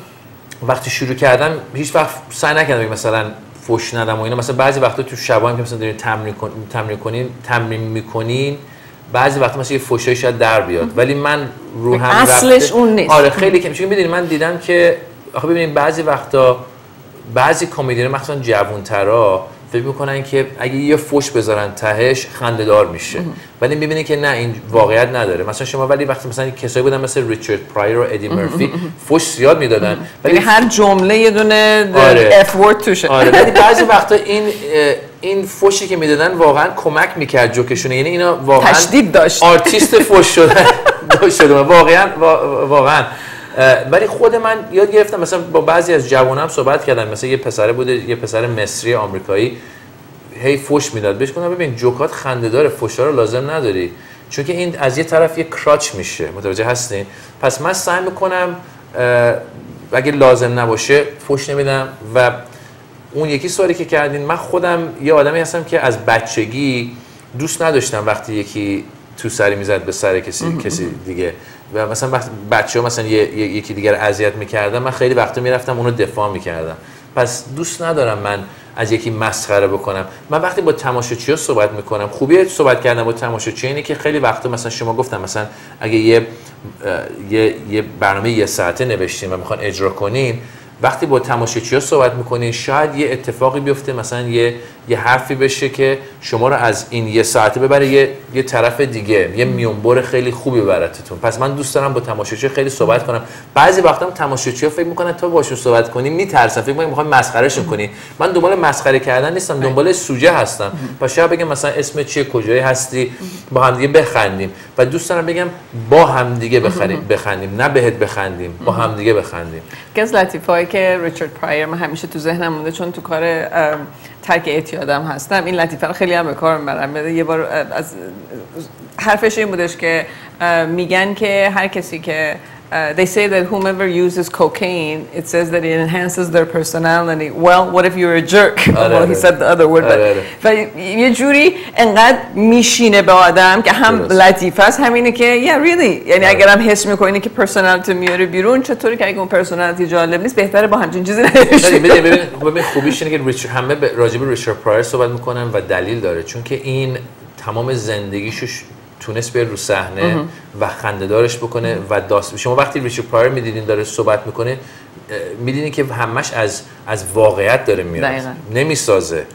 وقتی شروع کردم هیچ وقت سعی نکردم مثلا فوش ندم و اینا. مثلا بعضی وقتا تو شبان که مثلا دارین تمرین کن... تمرین کنین تمرین می‌کنین بعضی وقتا مثلا یه فوشای شاید در بیاد. ولی من رو هم اصلش اون نیست. آره خیلی کم. چون می‌دونی من دیدم که آخه ببینید بعضی وقتا بعضی کمدین مخصوصا جوانترا فکر می‌کنن که اگه یه فوش بذارن تهش خندهدار میشه. ولی می‌بینی که نه این واقعیت نداره. مثلا شما ولی وقتی مثلا کسایی بودن مثل ریچارد پرایر و ادی مرفی فوش زیاد می‌دادن. ولی هر جمله یه دونه آره. F word توشه. آره. ولی بعضی وقتا این این فوشی که می‌دادن واقعا کمک می‌کرد جوکشونه. یعنی اینا واقعا تشدید داشت. آرتیست فوش شدن. شده. واقعا واقعا. ولی خود من یاد گرفتم مثلا با بعضی از جوانم صحبت کردم. مثلا یه پسره بوده یه پسر مصری آمریکایی هی فوش می‌داد. بهش گفتم ببین جوکات خنده داره فوشا رو لازم نداری. چون که این از یه طرف یه کراچ میشه. متوجه هستین پس من سعی می‌کنم اگه لازم نباشه فوش نمیدم. و اون یکی سوالی که کردین من خودم یه آدمی هستم که از بچگی دوست نداشتم وقتی یکی تو سری می‌زد به سر کسی کسی دیگه. و مثلا بچه ها مثلا یکی دیگر اذیت می‌کردم من خیلی وقتا می‌رفتم اونو دفاع می‌کردم. پس دوست ندارم من از یکی مسخره بکنم. من وقتی با تماشاچی صحبت می‌کنم خوبی صحبت کردن با تماشاچی اینه که خیلی وقتا مثلا شما گفتم مثلا اگه یه یه, یه برنامه یه ساعته نوشتین و می‌خوان اجرا کنین وقتی با تماشاچی صحبت می‌کنین شاید یه اتفاقی بیفته مثلا یه یه حرفی بشه که شما رو از این یه ساعته ببره یه, یه طرف دیگه یه میونبر خیلی خوبی ببرتتون پس من دوست دارم با تماشاچی خیلی صحبت کنم. بعضی وقتا تماشاچی ها فکر می‌کنن تا باشون صحبت کنی میترسن فکر می‌کنن می‌خوام مسخرهشون کنی. من دنبال مسخره کردن نیستم دنبال سوژه هستم. و شاید بگم مثلا اسم چیه کجایی هستی با هم دیگه بخندیم. و دوست دارم بگم با هم دیگه بخندیم. نه بهت بخندیم با هم دیگه بخندیم. که ریچارد پرایر من همیشه تو ذهنم مونده چون تو کار ترک اعتیادم هستم. این لطیفه رو خیلی هم به کار می‌برم. یه بار از حرفش این بودش که میگن که هر کسی که Uh, they say that whomever uses cocaine, it says that it enhances their personality. Well, what if you're a jerk? well, he said the other word. و یه جوری انقدر میشینه به آدم که هم لطیف است همینه که yeah really یعنی اگر هم حس می‌کنی که personality میاره بیرون چطوری که اگه اون personality جالب نیست بهتره با همچین چیزی نشه ببین خوبیش اینه که ریچ همه راجع به ریچارد پرایر صحبت می‌کنن و دلیل داره چون که این تمام زندگیشو تونست بیاد رو صحنه و خندهدارش بکنه و داست شما وقتی ریچی پرایر می‌دیدین داره صحبت می‌کنه میدینین که همش از از واقعیت داره میاد. نمی‌سازه.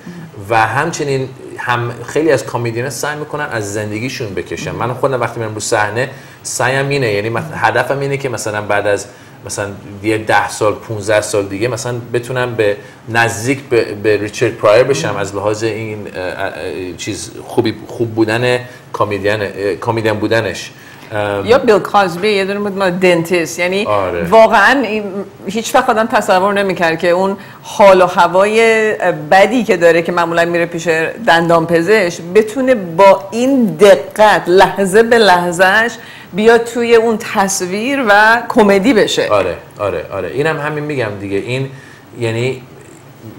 و همچنین هم خیلی از کامیدیان سعی می‌کنن از زندگیشون بکشن. من خودم وقتی میرم رو صحنه سعیم اینه یعنی هدفم اینه که مثلا بعد از مثلا یه ده سال 15 سال دیگه مثلا بتونم به نزدیک به, به ریچارد پرایر بشم از لحاظ این چیز خوبی خوب بودن کامیدین کامیدین بودنش یا بیل کازبی یه دونه بود ما دنتیست یعنی آره. واقعا هیچ وقت آدم تصور نمی‌کرد که اون حال و هوای بدی که داره که معمولا میره پیش دندان پزشک بتونه با این دقت لحظه به لحظهش بیاد توی اون تصویر و کمدی بشه. آره آره آره. اینم هم همین میگم دیگه. این یعنی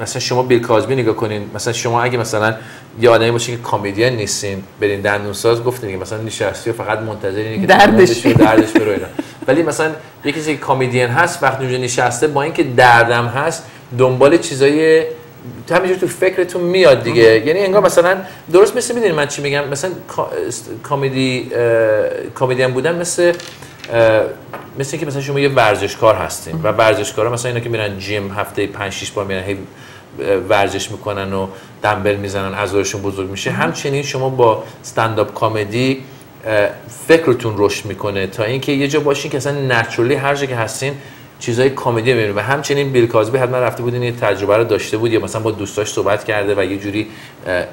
مثلا شما بیل کازبی نگاه کنین مثلا شما اگه مثلا یه آدمی باشین که کمدین نیستین برین دندون ساز گفتین که مثلا نشستی و فقط منتظرین که دردش دردش بره ولی مثلا یکی کسی کمدین هست وقتی اونجا نشسته با اینکه دردم هست دنبال چیزای همینجور تو فکرتون میاد دیگه. یعنی انگار مثلا درست مثل می‌دونید من چی میگم؟ مثلا کمدی کمدین بودن مثل مثل که مثلا شما یه ورزشکار هستین و ورزشکارا مثلا اینا که میرن جیم هفته 5 6 بار میرن هی ورزش می‌کنن و دنبل می‌زنن عضلاشون بزرگ میشه. همچنین شما با استنداپ کمدی فکرتون رشد می‌کنه تا اینکه یه جا باشین که اصلا نچرالی هر جا که هستین چیزای کمدی می‌بینید و همچنین بیل کازبی حتما رفته بود این تجربه رو داشته بود یا مثلا با دوستاش صحبت کرده و یه جوری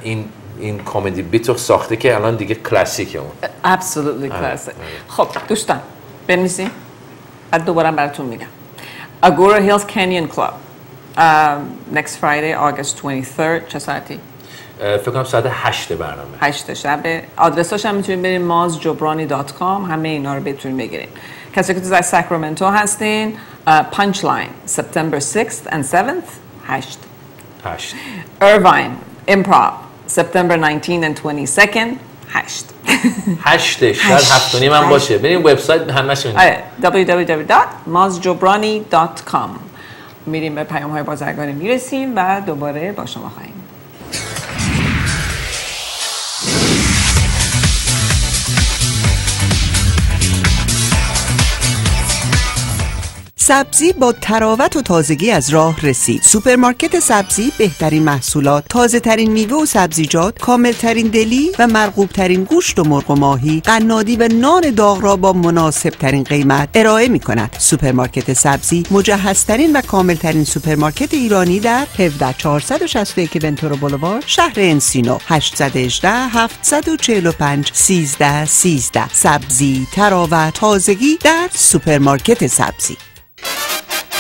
این این comedy bit ساخته که الان دیگه کلاسیکه اون. Absolutely کلاسیک خب دوستان بنویسین بعد دوباره براتون میگم. Agora Hills Canyon Club. Um, next Friday August 23rd چه ساعتی؟ فکر کنم ساعت 8 برنامه. 8 شب. آدرساش هم می‌تونید برید mazjobrani.com همه اینا رو بتونید بگیرید کسی که تو ساکرامنتو هستین Punch Line September 6th and 7th 8 8 Irvine Improv September 19 and 22nd 8 8 شاید هفت و من باشه بریم وبسایت همش آره www.mazjobrani.com میریم به پیام های بازرگانی می‌رسیم و دوباره با شما خواهیم سبزی با طراوت و تازگی از راه رسید. سوپرمارکت سبزی بهترین محصولات تازه ترین میوه و سبزیجات کامل ترین deli و مرغوب ترین گوشت و مرغ و ماهی قنادی و نان داغ را با مناسب ترین قیمت ارائه می کند سوپرمارکت سبزی مجهزترین و کامل ترین سوپرمارکت ایرانی در 17461 ونتورا بولوار شهر انسینو. 818 745 13 13 سبزی طراوت تازگی در سوپرمارکت سبزی.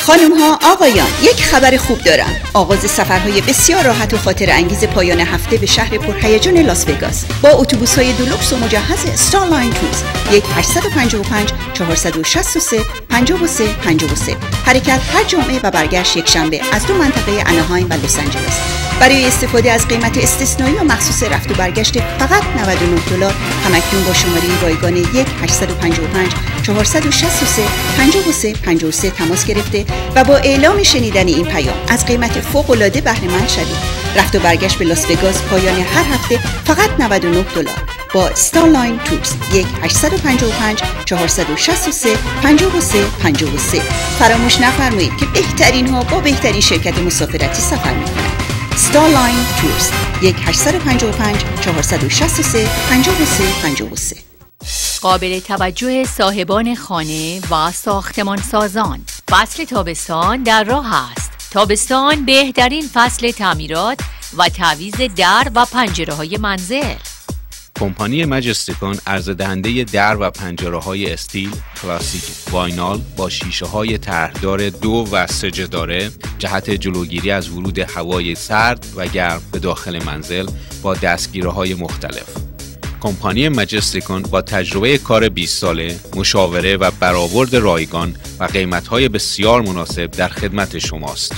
خانم ها آقایان یک خبر خوب دارم. آغاز سفرهای بسیار راحت و خاطر انگیز پایان هفته به شهر پرهیجان لاس وگاس. با اتوبوس های دولوکس و مجهز Starline Tours یک 855 463 53 53 حرکت هر جمعه و برگشت یک شنبه از دو منطقه اناهایم و لس آنجلس. برای استفاده از قیمت استثنایی و مخصوص رفت و برگشت فقط 99 دلار. همکنون با شماره رایگان 1 855 463 53 53 تماس گرفته و با اعلام شنیدن این پیام از قیمت فوق العاده بهره مند شوید رفت و برگشت به لاس وگاس پایان هر هفته فقط 99 دلار. با Starline Tours یک 855 463 53 53 فراموش نفرمایید که بهترین ها با بهترین شرکت مسافرتی سفر می‌کنند. Starline Tours یک 855 463 53 53 قابل توجه صاحبان خانه و ساختمان سازان فصل تابستان در راه است. تابستان بهترین فصل تعمیرات و تعویز در و پنجره های منزل. کمپانی مجستکان ارز دهنده در و پنجره های استیل، کلاسیک، واینال با شیشه های طرحدار دو و سجه داره جهت جلوگیری از ورود هوای سرد و گرم به داخل منزل با دستگیره های مختلف. کمپانی مجستیکون با تجربه کار 20 ساله، مشاوره و برآورد رایگان و قیمتهای بسیار مناسب در خدمت شماست.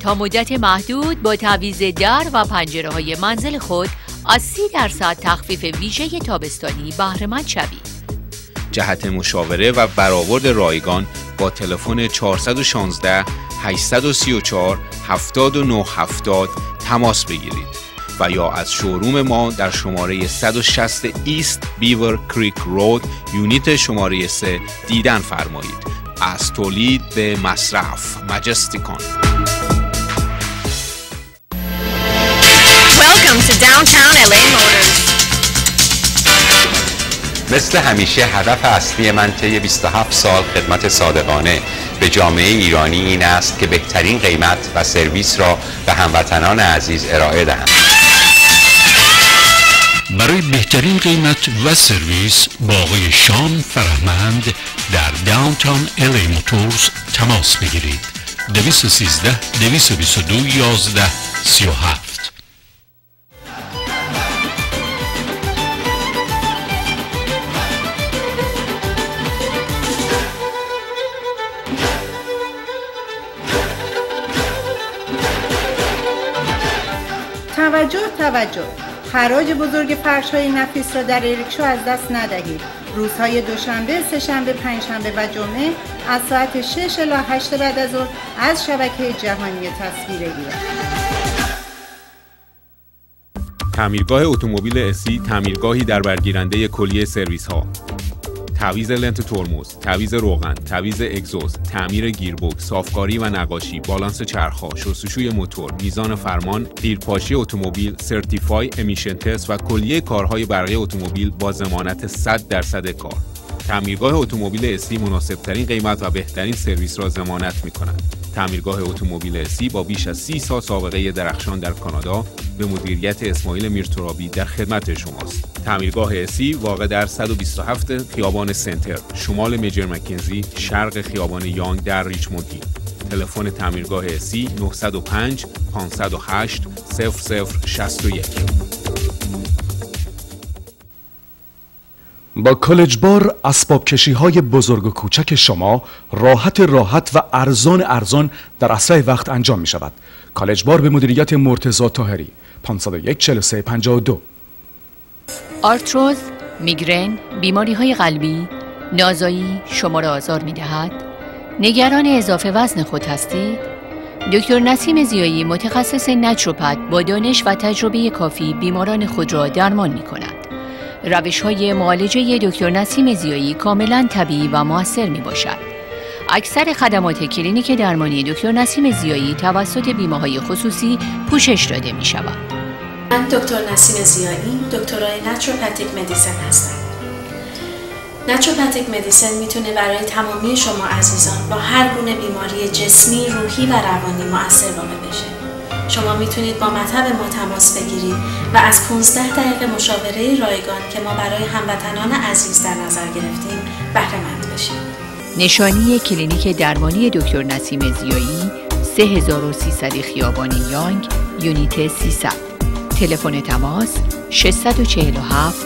تا مدت محدود با تعویز در و پنجره های منزل خود از 30 درصد تخفیف ویژه تابستانی بهرهمند شوید. جهت مشاوره و برآورد رایگان با تلفن 416 834 7970 تماس بگیرید و یا از شوروم ما در شماره 160 ایست بیور کریک رود یونیت شماره 3 دیدن فرمایید. از تولید به مصرف. مجستیکان. To downtown LA Motors. مثل همیشه هدف اصلی من طی 27 سال خدمت صادقانه به جامعه ایرانی این است که بهترین قیمت و سرویس را به هموطنان عزیز ارائه دهم. برای بهترین قیمت و سرویس با آقای شان فرهمند در داونتاون الی موتورز تماس بگیرید 213 222 11 37 توجه توجه. حراج بزرگ فرش های نفیس را در ایرکشو از دست ندهید. روزهای دوشنبه، سهشنبه، پنجشنبه و جمعه از ساعت 6 الی 8 بعد از ظهر از شبکه جهانی تصویری تعمیرگاه اتومبیل اسی تعمیرگاهی در برگیرنده کلیه سرویس ها تعویض لنت ترمز، تعویض روغن، تعویض اگزوز، تعمیر گیربکس، صافکاری و نقاشی، بالانس چرخها، شستشوی موتور، میزان فرمان، دیرپاشی اتومبیل، certified emission test و کلیه کارهای برقی اتومبیل با ضمانت 100 درصد کار. تعمیرگاه اتومبیل اسی مناسبترین قیمت و بهترین سرویس را ضمانت می کند. تعمیرگاه اتومبیل اسی با بیش از 30 سال سابقه درخشان در کانادا به مدیریت اسماعیل میرترابی در خدمت شماست. تعمیرگاه اسی واقع در 127 خیابان سنتر، شمال میجر مکنزی، شرق خیابان یانگ در ریچموند هیل. تلفن تعمیرگاه اسی 905 508 0061 با کالج بار اسباب کشی های بزرگ و کوچک شما راحت راحت و ارزان ارزان در اسرع وقت انجام می شود کالج بار به مدیریت مرتزا تاهری 501 43 52 آرتروز، میگرن، بیماری های قلبی، نازایی شما را آزار می دهد؟ نگران اضافه وزن خود هستید؟ دکتر نسیم زیایی متخصص نچروپت با دانش و تجربه کافی بیماران خود را درمان می کند. روش های معالجه دکتر نسیم زیایی کاملا طبیعی و موثر می باشد. اکثر خدمات کلینیک درمانی دکتر نسیم زیایی توسط بیمه های خصوصی پوشش داده می شود. من دکتر نسیم زیایی دکترای نچروپاتیک مدیسن هستم. نچروپاتیک مدیسن می‌تونه برای تمامی شما عزیزان با هر گونه بیماری جسمی، روحی و روانی مؤثر واقع بشه. شما می‌تونید با مطب ما تماس بگیرید و از 15 دقیقه مشاوره رایگان که ما برای هموطنان عزیز در نظر گرفتیم بهره مند بشید. نشانی کلینیک درمانی دکتر نسیم زیایی 3300 خیابان یانگ یونیت 300 تلفن تماس 647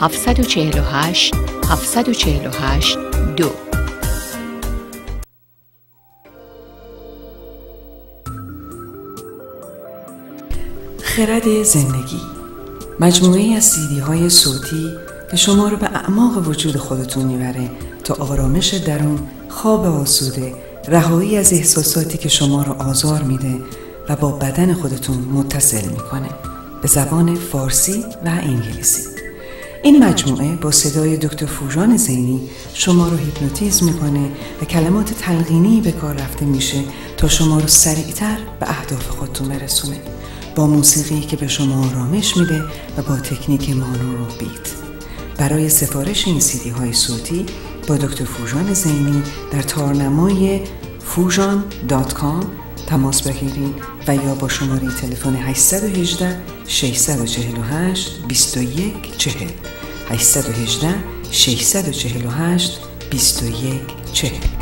748 748 دو خرد زندگی. مجموعه از سیدی های صوتی که شما رو به اعماق وجود خودتون می‌بره تا آرامش درون خواب آسوده رهایی از احساساتی که شما رو آزار میده و با بدن خودتون متصل می‌کنه. به زبان فارسی و انگلیسی. این مجموعه با صدای دکتر فوژان زینی شما رو هیپنوتیزم می‌کنه و کلمات تلقینی به کار رفته میشه تا شما رو سریعتر به اهداف خودتون برسونه. با موسیقی که به شما آرامش میده و با تکنیک مانو بیت. برای سفارش این سیدی های صوتی با دکتر فوژان زینی در تارنمای fusion.com تماس بگیرید و یا با شماره تلفن 818 648 21 40 818 648 21 40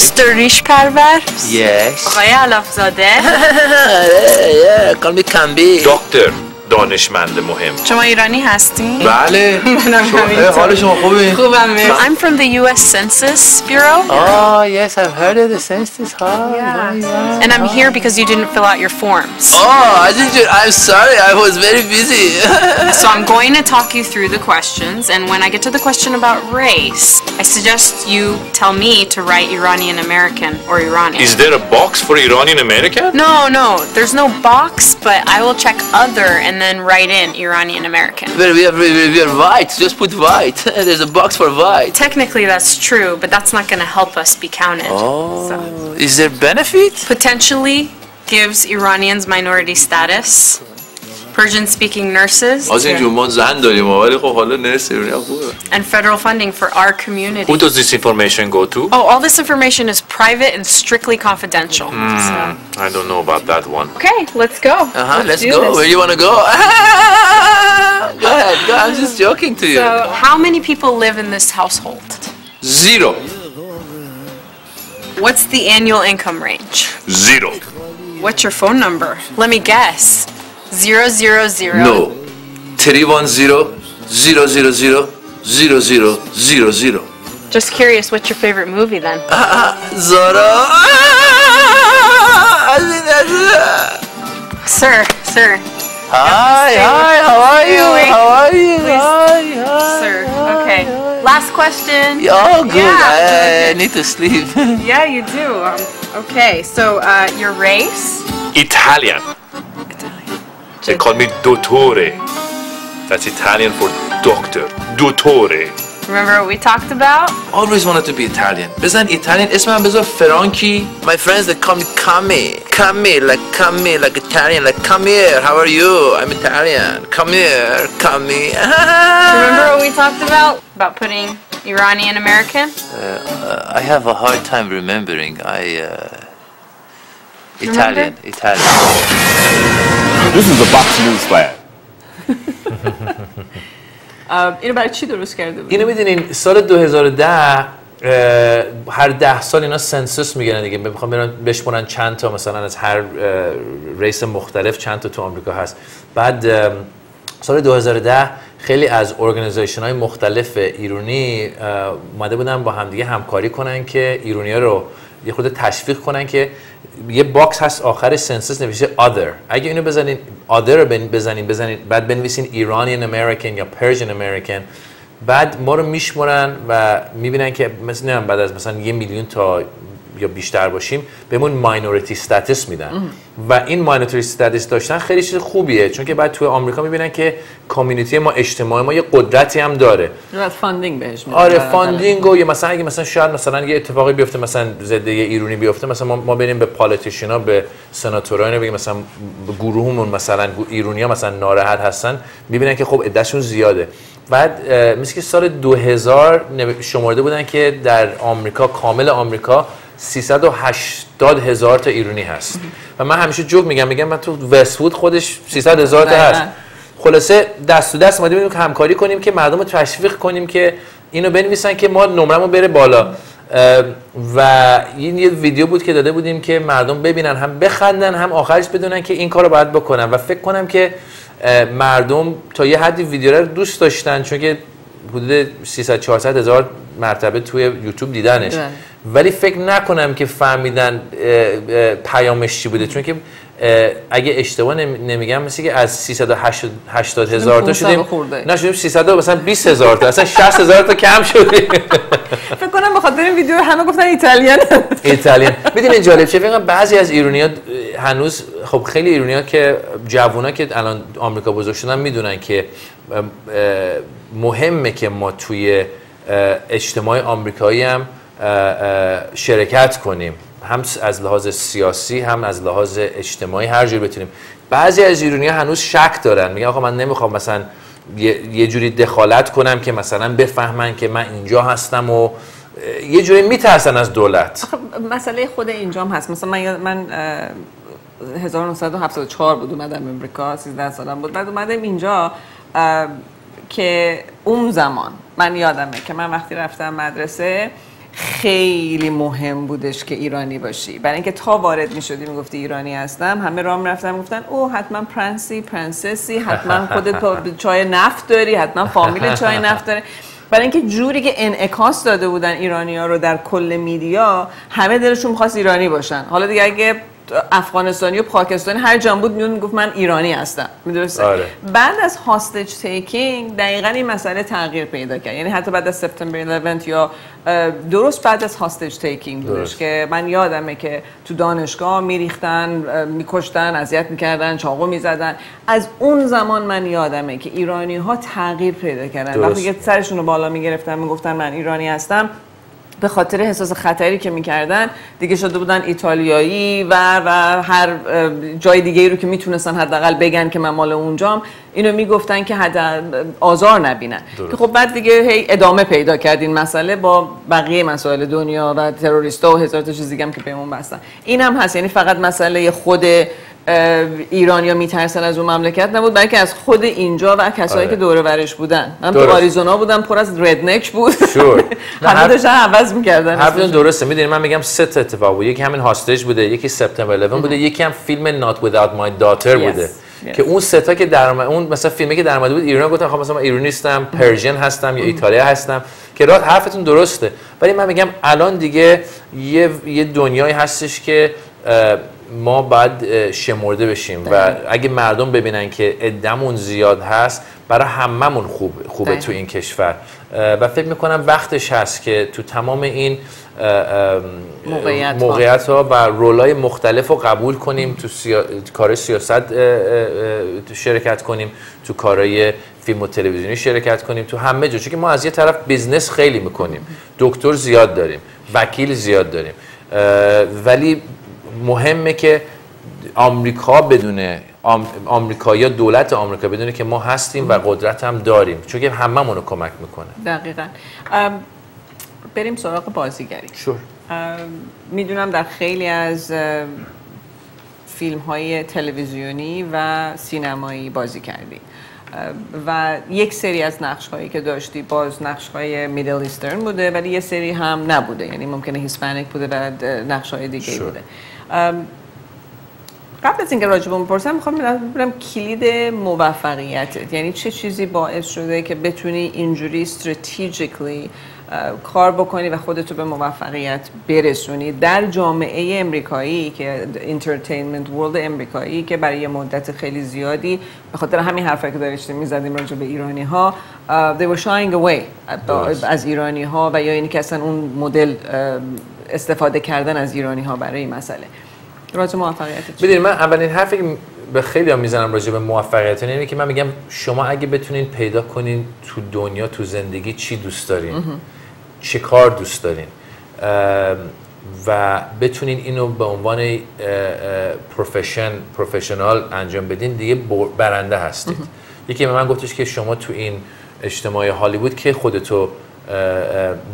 Mr. Rishperver? Yes. آقای علافزاده؟ آره، کلمی کمبی. دکتر. دانشمند مهم شما ایرانی هستین؟ بله منم شما- همینطور. اه، حال شما خوبه؟ خوبم مرسی. I'm from the US Census Bureau Oh, yes, I've heard of the census. Hi, and I'm here because you didn't fill out your forms. Oh, I didn't. I'm sorry. I was very busy. so I'm going to talk you through the questions, and when I get to the question about race, I suggest you tell me to write Iranian American or Iranian. Is there a box for Iranian American? No, no, there's no box, but I will check other and then write in Iranian American. Well, we are, we are, we are white. Just put white. There's a box for white. Technically, that's true, but that's not going to help us be counted. Oh, is there benefit? Potentially gives Iranians minority status. Persian speaking nurses. از اینجور ما زن داریم ولی خب حالا نرس ایرانی هم خوبه. And federal funding for our community. Who does this information go to? Oh, all this information is private and strictly confidential. Hmm, I don't know about that one. Okay, let's go. Uh-huh, let's do go. this. Where you want to go? go ahead. Go. I'm just joking to you. So, how many people live in this household? Zero. What's the annual income range? Zero. What's your phone number? Let me guess. zero zero zero. No. thirty one zero zero zero zero zero zero zero. Just curious, what's your favorite movie then? Zorro! sir, sir. Hi, hi, how are you? How are you? Hi, hi. Sir, okay. Last question. Oh, good. Yeah. I, I, need to sleep. yeah, you do. Um, okay, so uh, your race? Italian. They call me dottore. That's Italian for doctor. Dottore. Remember what we talked about? Always wanted to be Italian. بزن Italian اسمم بذار فرانکی. My friends they call me Kami. Kami like Kami like Italian like come here. How are you? I'm Italian. Come here. Kami. Remember what we talked about? About putting Iranian American? Uh, I have a hard time remembering. I uh, Italian. Italian. This is a Box News flash. اینو برای چی درست کرده بود؟ اینو می‌دونین سال 2010 اه، هر ده سال اینا census میگن دیگه می‌خوام برن بشمرن چند تا مثلا از هر race مختلف چند تا تو آمریکا هست بعد سال 2010 خیلی از organization های مختلف ایرانی اه، اومده بودن با همدیگه همکاری کنن که ایرونی ها رو یه خود تشویق کنن که یه box هست آخر census نوشته other. اگه اینو بزنین other رو بزنین بزنین بعد بنویسین Iranian American یا Persian American بعد ما رو میشمرن و می‌بینن که مثلا بعد از مثلا یه میلیون تا یا بیشتر باشیم بهمون minority status میدن. و این minority status داشتن خیلی چیز خوبیه چون که بعد توی آمریکا می‌بینن که community ما اجتماعی ما یه قدرتی هم داره. بعد funding بهش میدن. آره funding و یا مثلا اگه مثلا شاید مثلا یه اتفاقی بیفته مثلا ضد یه ایرونی بیفته مثلا ما, ما بریم به politician ا به سناتورا بگیم مثلا گروهمون مثلا ایرونی ها مثلا ناراحت هستن می‌بینن که خب عدهشون زیاده. بعد مثل که سال 2000 نو- شمرده بودن که در آمریکا کامل آمریکا 380 هزار تا ایرونی هست. و من همیشه جوک میگم میگم من تو وستوود خودش 300 هزار تا هست. خلاصه دست تو دست اومدیم که همکاری کنیم که مردم رو تشویق کنیم که اینو بنویسن که ما نمرمون بره بالا. و این یه ویدیو بود که داده بودیم که مردم ببینن هم بخندن هم آخرش بدونن که این کار رو باید بکنن. و فکر کنم که مردم تا یه حدی ویدیو رو دوست داشتن چون که حدود 300 400 هزار مرتبه توی یوتیوب دیدنش بله. ولی فکر نکنم که فهمیدن پیامش چی بوده چون که اگه اشتباه نمی- نمیگم مثل که از 380 هزار تا 500 شدیم خورده. نه شدیم 300 و مثلا 20 هزار تا اصلا 60 هزار تا کم شدیم خاطر این ویدیو همه گفتن ایتالیان. ایتالیان. می‌دونین جالب چه بعضی از ایرونی ها هنوز خب خیلی ایرونی ها که جوونا که الان آمریکا بزرگ شدن می‌دونن که مهمه که ما توی اجتماع آمریکایی هم شرکت کنیم. هم از لحاظ سیاسی هم از لحاظ اجتماعی هر جور بتونیم. بعضی از ایرونی ها هنوز شک دارن. میگن آقا من نمی‌خوام مثلا یه, جوری دخالت کنم که مثلا بفهمن که من اینجا هستم و یه جوری میترسن از دولت. مسئله خود اینجام هست. مثلا من من اه، 1974 بود اومدم امریکا 13 سالم بود. بعد اومدم اینجا که اون زمان من یادمه که من وقتی رفتم مدرسه خیلی مهم بودش که ایرانی باشی. برای اینکه تا وارد می شدی می‌گفتی ایرانی هستم. همه راه رفتم گفتن او حتما پرنسی پرنسسی حتما خودت چای نفت داری حتما فامیل چای نفت داره برای اینکه جوری که انعکاس داده بودن ایرانی رو در کل میدیا همه دلشون خواست ایرانی باشن. حالا دیگه اگه افغانستانی و پاکستانی هر جان بود میون می‌گفت من ایرانی هستم می‌دونسته آره. بعد از هاستج تیکینگ دقیقا این مسئله تغییر پیدا کرد یعنی حتی بعد از سپتامبر 11 یا درست بعد از هاستج تیکینگ بودش درست. که من یادمه که تو دانشگاه میریختن میکشتن اذیت می‌کردن چاقو می‌زدن از اون زمان من یادمه که ایرانی ها تغییر پیدا کردن. وقتی که سرشون رو بالا می‌گرفتن می‌گفتن من ایرانی هستم به خاطر احساس خطری که می‌کردن دیگه شده بودن ایتالیایی و و هر جای دیگه ای رو که می‌تونستن حداقل بگن که من مال اونجام اینو می‌گفتن که حد آزار نبینن. که خب بعد دیگه هی ادامه پیدا کرد این مسئله با بقیه مسائل دنیا و تروریستا و هزار تا چیز دیگه هم که بهمون بستن این هم هست یعنی فقط مسئله خود ایرانیا میترسن از اون مملکت نبود بلکه از خود اینجا و کسایی آره. که دور و برش بودن. من تو. آریزونا بودم پر از redneck بود. sure. همه داشتن عوض می‌کردن. حرفتون درسته می‌دونی من میگم سه تا اتفاق بود. یکی همین hostage بوده یکی سپتامبر 11 بوده یکی هم فیلم Not Without My Daughter بوده. Yes. که اون سه تا که در اون مثلا فیلمی که در اومده بود ایران گفتم خب مثلا من ایرانی هستم Persian هستم یا ایتالیا هستم. که راه حرفتون درسته. ولی من میگم الان دیگه یه یه دنیایی هستش که ما باید شمرده بشیم و اگه مردم ببینن که عده‌مون زیاد هست برای هممون خوب خوبه دقیقاً. تو این کشور. و فکر می‌کنم وقتش هست که تو تمام این موقعیت ها. و role ای مختلف رو قبول کنیم تو سیا... کار سیاست شرکت کنیم تو کارهای فیلم و تلویزیونی شرکت کنیم تو همه جا. چون که ما از یه طرف business خیلی می‌کنیم. دکتر زیاد داریم وکیل زیاد داریم. ولی مهمه که آمریکا بدونه آم... آمریکا یا دولت آمریکا بدونه که ما هستیم و قدرت هم داریم چون که هممون رو کمک می‌کنه. دقیقا. بریم سراغ بازیگری. شور. می‌دونم در خیلی از فیلم های تلویزیونی و سینمایی بازی کردی. و یک سری از نقش هایی که داشتی باز نقش های Middle Eastern بوده ولی یه سری هم نبوده. یعنی ممکنه Hispanic بوده و نقش های دیگه Sure. بوده. قبل از اینکه راجع به اون بپرسم می‌خوام ببینم کلید موفقیتت یعنی چه چیزی باعث شده که بتونی اینجوری اه، کار بکنی و خودتو به موفقیت برسونی در جامعه امریکایی که entertainment world امریکایی که برای مدت خیلی زیادی به خاطر همین حرفایی که داشتیم می‌زدیم راجع به ایرانی ها they were shying away. از ایرانی ها و یا اینی که اصلا اون مدل استفاده کردن از ایرانی ها برای این مسئله. راجع چی؟ ببینید من اولین حرفی که به خیلی می‌زنم راجع به موفقیت اینه که من میگم شما اگه بتونین پیدا کنین تو دنیا تو زندگی چی دوست دارین؟ چه کار دوست دارین؟ و بتونین اینو به عنوان پروفشن پروفشنال انجام بدین دیگه بر- برنده هستید. یکی به من گفتش که شما تو این اجتماع هالیوود که خودتو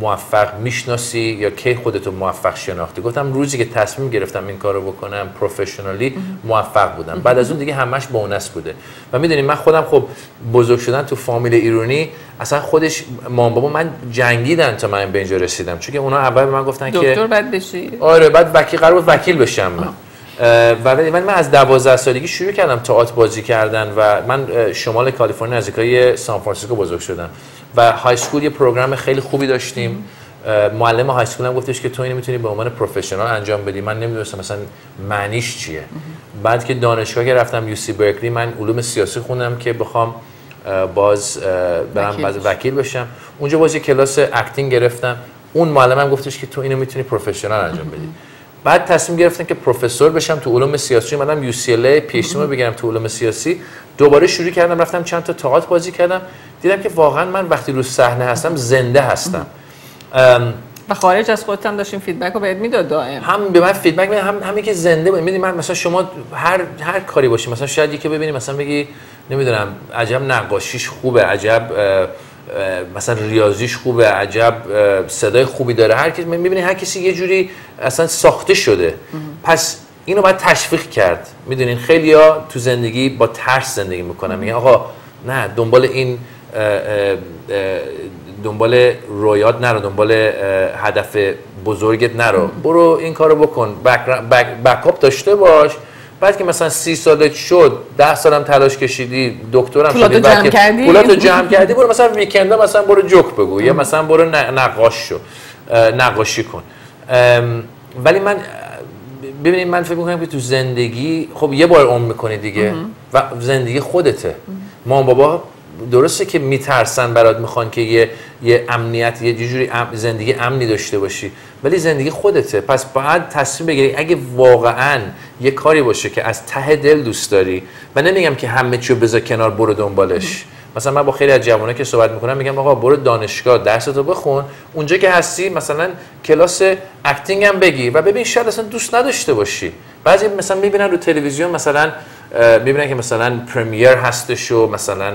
موفق می‌شناسی یا کی خودتو موفق شناختی؟ گفتم روزی که تصمیم گرفتم این کارو بکنم پروفشنالی موفق بودم. بعد از اون دیگه همش بونس بوده. و می‌دونی من خودم خب بزرگ شدن تو فامیل ایرانی اصلا خودش مام بابا من جنگیدن تا من به اینجا رسیدم. چون که اونا اول به من گفتن که دکتر بعد بشی؟ آره بعد وکیل قرار بود وکیل بشم من. ولی ولی من از 12 سالگی شروع کردم تئاتر بازی کردن و من شمال کالیفرنیا نزدیکای سان فرانسیسکو بزرگ شدم. و high school یه program خیلی خوبی داشتیم. معلم high school هم گفتش که تو اینو می‌تونی به عنوان professional انجام بدی. من نمی‌دونستم مثلا معنیش چیه. بعد که دانشگاه که رفتم UC Berkeley من علوم سیاسی خوندم که بخوام باز برم وکیل باز وکیل بشم. اونجا باز یه کلاس acting گرفتم. اون معلمم گفتش که تو اینو می‌تونی professional انجام بدی. بعد تصمیم گرفتم که پروفسور بشم تو علوم سیاسی اومدم UCLA PhD رو بگیرم تو علوم سیاسی. دوباره شروع کردم رفتم چند تا تئاتر بازی کردم. دیدم که واقعا من وقتی رو صحنه هستم زنده هستم. و خارج از خودت هم داشتیم feedback رو بهت می‌داد دائم. هم به من feedback میده هم همین که زنده بود. من مثلا شما هر هر کاری باشی مثلا شاید یکی ببینی مثلا بگی نمی‌دونم عجب نقاشیش خوبه عجب مثلا ریاضیش خوبه عجب صدای خوبی داره. هر کسی می‌بینی هر کسی یه جوری اصلا ساخته شده. پس اینو باید تشویق کرد. می‌دونین خیلیا تو زندگی با ترس زندگی می‌کنن. میگن آقا نه دنبال این دنبال رویات نرو دنبال هدف بزرگت نرو. برو این کارو بکن. بک بک بکاپ داشته باش. بعد که مثلا سی سالت شد ده سالم تلاش کشیدی دکترم شدی بعد جمع کردی؟ پولاتو جمع کردی برو مثلا ویکندا مثلا برو جوک بگو یا مثلا برو نقاش شو نقاشی کن. ولی من ببینید من فکر می‌کنم که تو زندگی خب یه بار عمر می‌کنی دیگه و زندگی خودته. مام بابا درسته که میترسن برات می‌خوان که یه یه امنیت یه جوری ام- زندگی امنی داشته باشی ولی زندگی خودته. پس باید تصمیم بگیری اگه واقعا یه کاری باشه که از ته دل دوست داری. و نمیگم که همه چیو بذار کنار برو دنبالش. مثلا من با خیلی از جوانا که صحبت می‌کنم میگم آقا برو دانشگاه درستو بخون. اونجا که هستی مثلا کلاس acting هم بگیر و ببین شاید اصلا دوست نداشته باشی. بعضی مثلا می‌بینن رو تلویزیون مثلا می‌بینن که مثلا premiere هستش و مثلا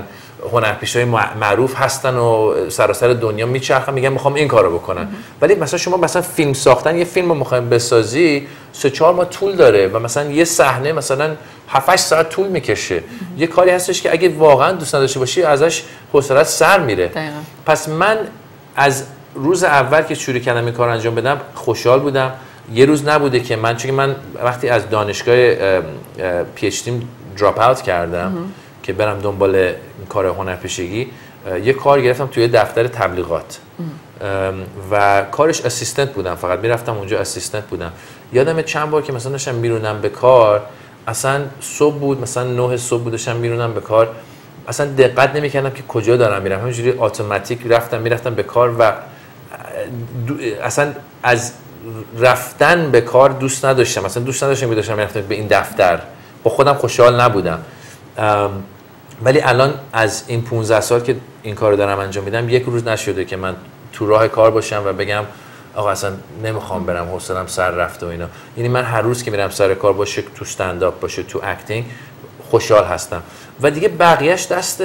هنرپیشه های معروف هستن و سراسر دنیا میچرخن میگن می‌خوام این کارو بکنن ولی مثلا شما مثلا فیلم ساختن یه فیلم رو می‌خوایم بسازی سه چهار ماه طول داره و مثلا یه صحنه مثلا 7 ساعت طول می‌کشه. یه کاری هستش که اگه واقعا دوست نداشته باشی ازش حوصلت سر میره. دقیقاً. پس من از روز اول که شروع کردم این کار انجام بدم خوشحال بودم. یه روز نبوده که من چون من وقتی از دانشگاه پی اچ دراپ اوت کردم که برم دنبال این کار هنرپیشگی یه کار گرفتم توی دفتر تبلیغات. و کارش اسیستنت بودم فقط می‌رفتم اونجا اسیستنت بودم. یادم چند بار که مثلا داشتم میرونم به کار اصلا صبح بود مثلا نه صبح بود داشتم میرونم به کار. اصلا دقت نمی‌کردم که کجا دارم میرم. همینجوری اتوماتیک رفتم می‌رفتم به کار و اصلا از رفتن به کار دوست نداشتم. اصلا دوست نداشتم که داشتم می‌رفتم به این دفتر. با خودم خوشحال نبودم. ولی الان از این 15 سال که این کار رو دارم انجام میدم یک روز نشده که من تو راه کار باشم و بگم آقا اصلا نمی‌خوام برم حوصلم سر رفته و اینا. یعنی من هر روز که میرم سر کار باشه تو استنداپ باشه تو acting خوشحال هستم. و دیگه بقیهش دست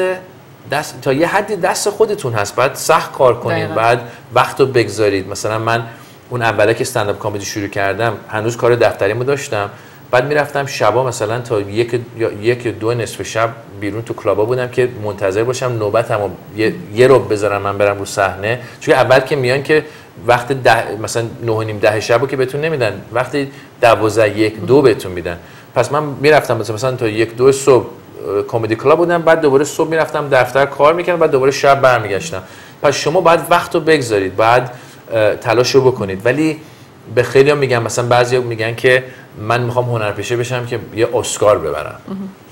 دست تا یه حدی دست خودتون هست. باید سخت کار کنید. بعد وقت رو بگذارید. مثلا من اون اوله که stand-up comedy شروع کردم هنوز کار دفتریمو داشتم. بعد می‌رفتم شبا مثلا تا یک یا یک دو نصف شب بیرون تو کلابا بودم که منتظر باشم نوبتمو یه, یه رو بذارم من برم رو صحنه. چون اول که میان که وقت ده مثلا نه و نیم ده شبو که بهتون نمیدن وقتی دوازده یک دو بهتون میدن. پس من می‌رفتم مثلا, تا یک دو صبح کمدی کلاب بودم بعد دوباره صبح می‌رفتم دفتر کار می‌کردم بعد دوباره شب برمیگشتم. پس شما باید وقت رو بگذارید بعد تلاش رو بکنید. ولی به خیلی میگم مثلا بعضی میگن که من می‌خوام هنرپیشه بشم که یه اسکار ببرم.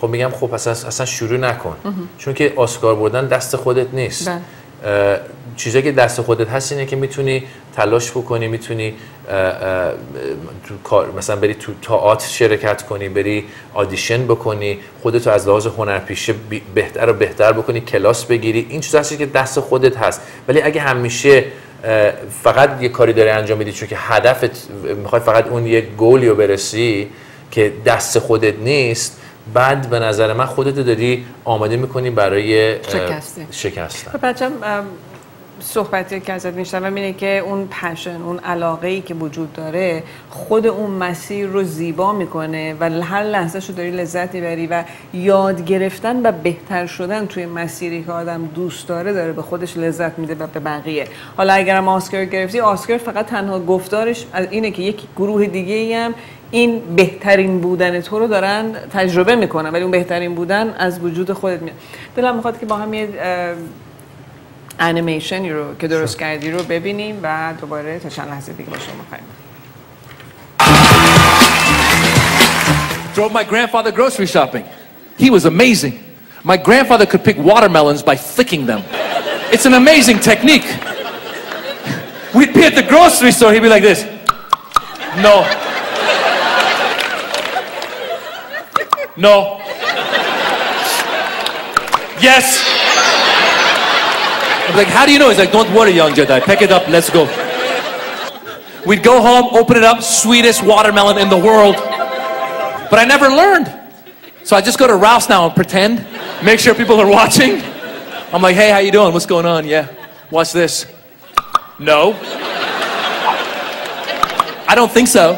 خب میگم خب اصلا اصلا شروع نکن. چون که اسکار بردن دست خودت نیست. بله. اه، چیزایی که دست خودت هست اینه که می‌تونی تلاش بکنی می‌تونی تو کار مثلا بری تو تئاتر شرکت کنی بری آدیشن بکنی خودتو از لحاظ هنرپیشه بهتر و بهتر بکنی کلاس بگیری این چیز هستی که دست خودت هست. ولی اگه همیشه فقط یه کاری داری انجام میدی چون که هدفت می‌خوای فقط اون یه گولی رو برسی که دست خودت نیست بعد به نظر من خودت داری آماده می‌کنی برای اه، شکسته. شکستن خب بچم صحبتی که ازت میشنوم اینه که اون پشن اون علاقه ای که وجود داره خود اون مسیر رو زیبا می‌کنه و هر لحظه رو داری لذت می‌بری و یاد گرفتن و بهتر شدن توی مسیری که آدم دوست داره داره به خودش لذت میده و به بقیه. حالا اگرم آسکار گرفتی آسکار فقط تنها گفتارش از اینه که یک گروه دیگه هم این بهترین بودن تو رو دارن تجربه می‌کنن ولی اون بهترین بودن از وجود خودت میاد. دلم می‌خواد که با هم یه انیمیشنی رو که درست کردی رو ببینیم و دوباره تا چند لحظه دیگه با شما خواهیم Drove my grandfather grocery shopping. He was amazing. My grandfather could pick watermelons by flicking them. It's an amazing technique. We'd be at the grocery store, he'd be like this. No. No. Yes. I'm like, how do you know? He's like, don't worry, young Jedi. Pick it up, let's go. We'd go home, open it up, sweetest watermelon in the world. But I never learned. So I just go to Ralph's now and pretend, make sure people are watching. I'm like, hey, how you doing? What's going on? Yeah. Watch this. No. I don't think so.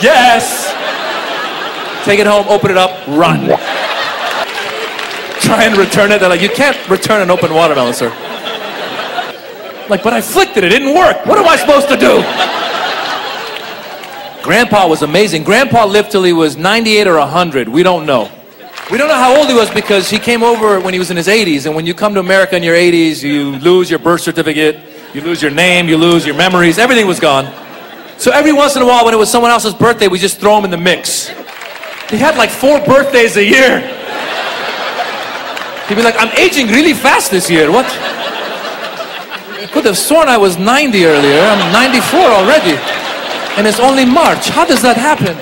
Yes. Take it home, open it up, run. Try and return it. They're like, you can't return an open watermelon, sir. Like, but I flicked it. It didn't work. What am I supposed to do? Grandpa was amazing. Grandpa lived till he was 98 or 100. We don't know. We don't know how old he was because he came over when he was in his 80s. And when you come to America in your 80s, you lose your birth certificate, you lose your name, you lose your memories. Everything was gone. So every once in a while, when it was someone else's birthday, we just throw him in the mix. He had like four birthdays a year. He'd be like, I'm aging really fast this year. What? I could have sworn I was 90 earlier. I'm 94 already. And it's only March. How does that happen?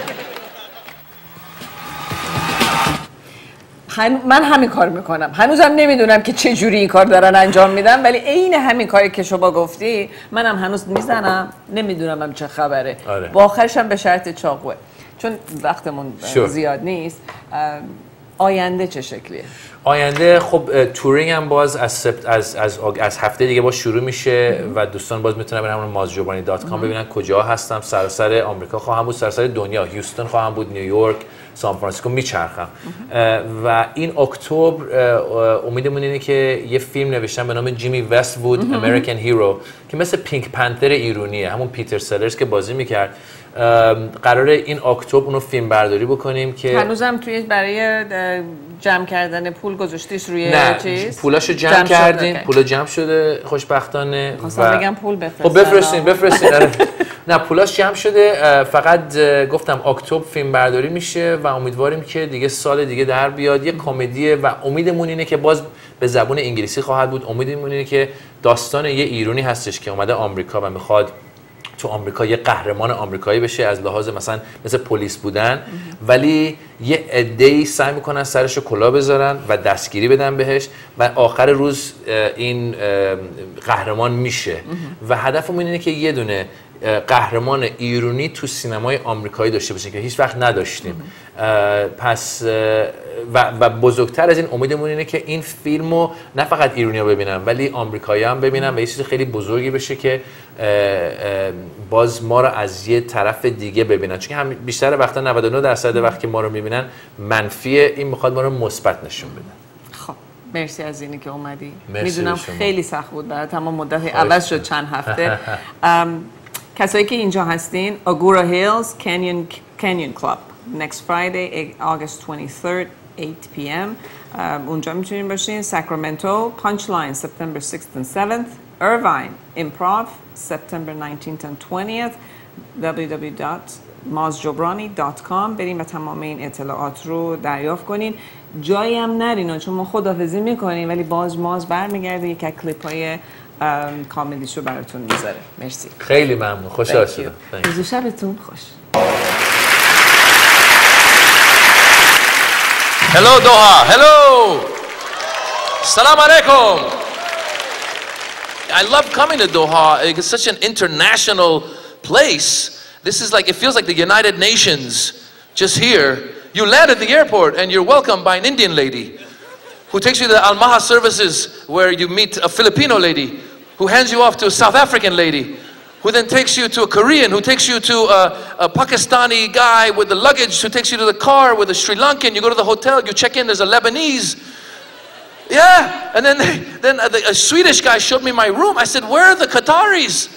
من همین کار می‌کنم هنوزم نمی‌دونم که چه جوری این کار دارن انجام میدن ولی عین همین کاری که شما گفتی منم هنوز می‌زنم نمی‌دونم هم چه خبره آره. با آخرش هم به شرط چاقوه چون وقتمون Sure. زیاد نیست آینده چه شکلیه؟ آینده خب touring هم باز از, از, از, از هفته دیگه باز شروع میشه و دوستان باز می‌تونن برن همون mazjobrani.com. ببینن کجا هستم. سراسر آمریکا خواهم بود سراسر دنیا. هیوستن خواهم بود نیویورک سان فرانسیسکو میچرخم. و این اکتبر امیدمون اینه که یه فیلم نوشتم به نام Jimmy Vestvood: American Hero که مثل Pink Panther ایرونیه. همون پیتر سلرز که بازی می‌کرد. قراره این اکتبر اونو فیلم برداری بکنیم که هنوزم توی برای جمع کردن پول گذاشتیش روی نه چیز؟ پولاشو جمع, جمع کردیم. پولا جمع شده خوشبختانه خواستم بگم پول بفرستن خب بفرستین بفرستین. آره. نه پولاش جمع شده فقط گفتم اکتبر فیلم برداری میشه و امیدواریم که دیگه سال دیگه در بیاد. یه کمدیه و امیدمون اینه که باز به زبون انگلیسی خواهد بود. امیدمون اینه که داستان یه ایرونی هستش که اومده آمریکا و می‌خواد تو آمریکا یه قهرمان آمریکایی بشه از لحاظ مثلا مثل پلیس بودن ولی یه عده‌ای سعی می‌کنن سرش کلا بذارن و دستگیری بدن بهش و آخر روز این قهرمان میشه. و هدفمون اینه که یه دونه قهرمان ایرونی تو سینمای آمریکایی داشته باشیم که هیچ وقت نداشتیم. پس و, و بزرگتر از این امیدمون اینه که این فیلم رو نه فقط ایرونی ها ببینن ولی آمریکایی هم ببینن و یه چیز خیلی بزرگی بشه که باز ما رو از یه طرف دیگه ببینن. چون هم بیشتر وقتا 99 درصد وقت که ما رو می‌بینن منفیه این می‌خواد ما رو مثبت نشون بده. خب مرسی از اینی که اومدی. می‌دونم. خیلی سخت بود برای تمام مدت عوض شد. چند هفته. کسایی که اینجا هستین Agora Hills Canyon Canyon Club. Next Friday August 23rd 8 p.m. ام، اونجا می‌تونین باشین Sacramento Punchline September 6th and 7th Irvine Improv September 19th and 20th www.mazjobrani.com بریم و تمام این اطلاعات رو دریافت کنین. جایی هم نرین چون ما خدافزی می‌کنیم ولی باز ماز برمیگرده یک از کلیپ های کاملیش رو براتون می‌ذاره. مرسی. خیلی ممنون. خوشحال. شدم. Thank you. روز شبتون خوش. Hello, Doha. Hello. Salam alaikum. I love coming to Doha. It's such an international place. This is like, it feels like the United Nations just here. You land at the airport and you're welcomed by an Indian lady who takes you to the Al Maha services where you meet a Filipino lady who hands you off to a South African lady who then takes you to a Korean, who takes you to a, a Pakistani guy with the luggage, who takes you to the car with a Sri Lankan. You go to the hotel, you check in, there's a Lebanese. Yeah, and then they, then a, a Swedish guy showed me my room. I said, "Where are the Qataris?"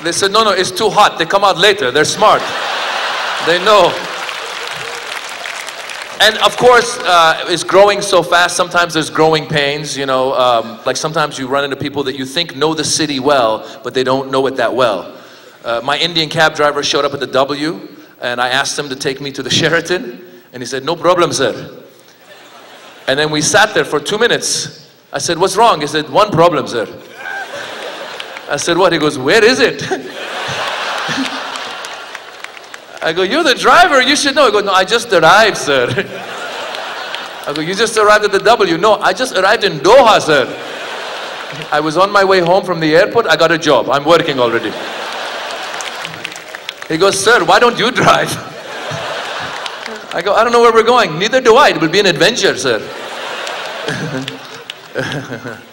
they said, "No, no, it's too hot. They come out later. They're smart. They know." And of course, uh, it's growing so fast. Sometimes there's growing pains. You know, um, like sometimes you run into people that you think know the city well, but they don't know it that well. Uh, my Indian cab driver showed up at the W, and I asked him to take me to the Sheraton, and he said, "No problem, sir." And then we sat there for two minutes. I said, "What's wrong?" He said, "One problem, sir." I said, "What?" He goes, "Where is it?" I go, you're the driver, you should know. He goes, no, I just arrived, sir. I go, you just arrived at the W. No, I just arrived in Doha, sir. I was on my way home from the airport, I got a job. I'm working already. He goes, sir, why don't you drive? I go, I don't know where we're going. Neither do I. It will be an adventure, sir.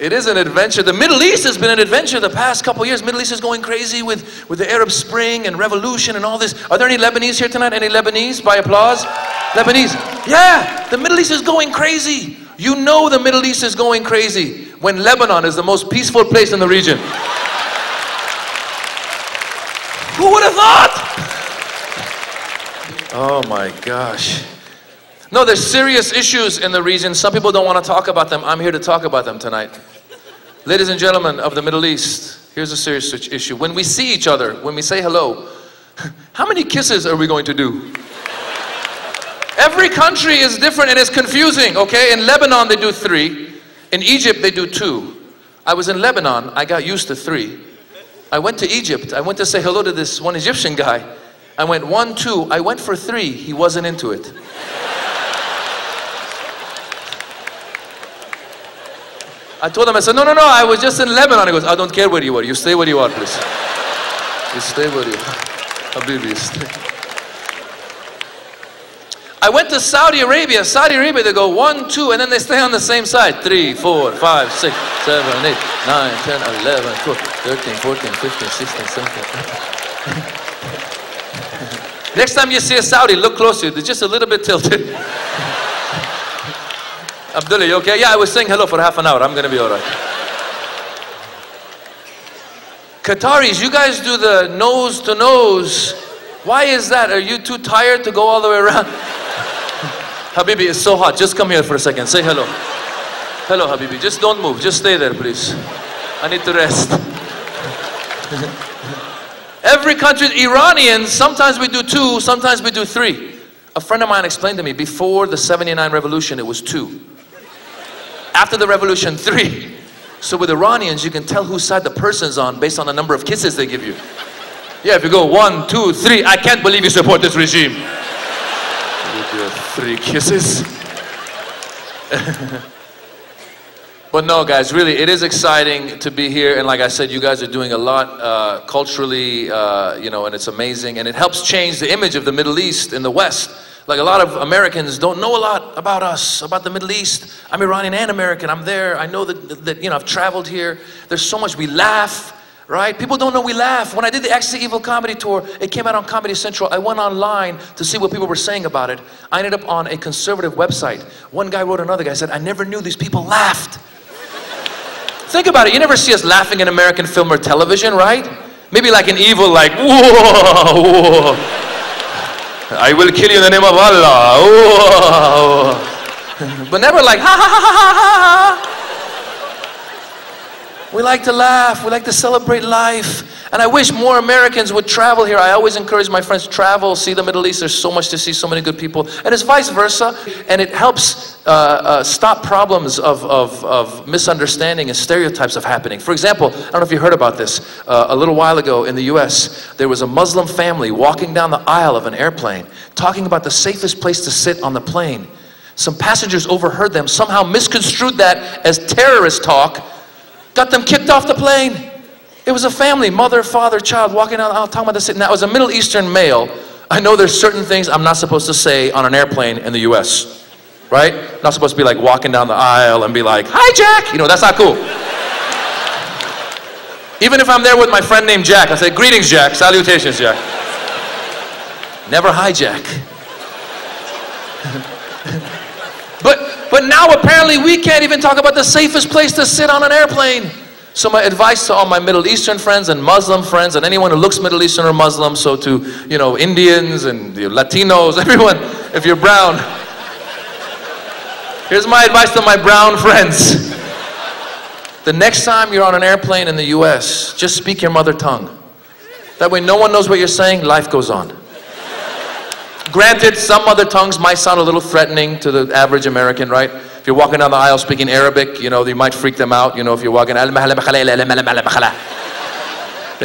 It is an adventure. The Middle East has been an adventure the past couple years. Middle East is going crazy with, with the Arab Spring and revolution and all this. Are there any Lebanese here tonight? Any Lebanese? By applause? Lebanese. Yeah, the Middle East is going crazy. You know the Middle East is going crazy when Lebanon is the most peaceful place in the region. Who would have thought? Oh my gosh. No, there's serious issues in the region. Some people don't want to talk about them. I'm here to talk about them tonight. Ladies and gentlemen of the Middle East, here's a serious issue. When we see each other, when we say hello, how many kisses are we going to do? Every country is different and it's confusing, okay? In Lebanon, they do three. In Egypt, they do two. I was in Lebanon, I got used to three. I went to Egypt, I went to say hello to this one Egyptian guy. I went one, two, I went for three, he wasn't into it. I told him, I said, no, no, no, I was just in Lebanon. He goes, I don't care where you are. You stay where you are, please. You stay where you are. Habibi, stay. I went to Saudi Arabia. Saudi Arabia, they go one, two, and then they stay on the same side. Three, four, five, six, seven, eight, nine, ten, eleven, twelve, thirteen, fourteen, fifteen, sixteen, seventeen. Next time you see a Saudi, look closer. They're just a little bit tilted. Abdullah, you okay? Yeah, I was saying hello for half an hour. I'm gonna be all right. Qataris, you guys do the nose to nose. Why is that? Are you too tired to go all the way around? Habibi, it's so hot. Just come here for a second. Say hello. Hello, Habibi. Just don't move. Just stay there, please. I need to rest. Every country, Iranians, sometimes we do two, sometimes we do three. A friend of mine explained to me before the 79 revolution, it was two. After the revolution, three. So with Iranians, you can tell whose side the person's on based on the number of kisses they give you. Yeah, if you go one, two, three, I can't believe you support this regime. Three kisses. but no, guys, really, it is exciting to be here. And like I said, you guys are doing a lot uh, culturally, uh, you know, and it's amazing. And it helps change the image of the Middle East in the West. Like a lot of Americans don't know a lot about us, about the Middle East. I'm Iranian and American. I'm there. I know that, that you know, I've traveled here. There's so much we laugh, right? People don't know we laugh. When I did the Axis Evil comedy tour, it came out on Comedy Central. I went online to see what people were saying about it. I ended up on a conservative website. One guy wrote another guy said, I never knew these people laughed. Think about it. You never see us laughing in American film or television, right? Maybe like an evil, like, whoa, whoa. I will kill you in the name of Allah. Oh. oh. But never like, ha ha ha ha ha ha. We like to laugh. We like to celebrate life. And I wish more Americans would travel here. I always encourage my friends to travel, see the Middle East. There's so much to see, so many good people. And it's vice versa. And it helps uh, uh, stop problems of, of, of, misunderstanding and stereotypes of happening. For example, I don't know if you heard about this. Uh, a little while ago in the US, there was a Muslim family walking down the aisle of an airplane talking about the safest place to sit on the plane. Some passengers overheard them, somehow misconstrued that as terrorist talk got them kicked off the plane. It was a family, mother, father, child, walking out, talking about this. Now, was a Middle Eastern male, I know there's certain things I'm not supposed to say on an airplane in the US, right? Not supposed to be like walking down the aisle and be like, hi, Jack. You know, that's not cool. Even if I'm there with my friend named Jack, I say, greetings, Jack, salutations, Jack. Never hi, Jack. but, but now apparently we can't even talk about the safest place to sit on an airplane. So my advice to all my Middle Eastern friends and Muslim friends and anyone who looks Middle Eastern or Muslim, so to, you know, Indians and Latinos, everyone, if you're brown. Here's my advice to my brown friends. The next time you're on an airplane in the US, just speak your mother tongue. That way no one knows what you're saying, life goes on. Granted, some mother tongues might sound a little threatening to the average American, right? If you're walking down the aisle speaking Arabic, you know, you might freak them out. You know, if you're walking, they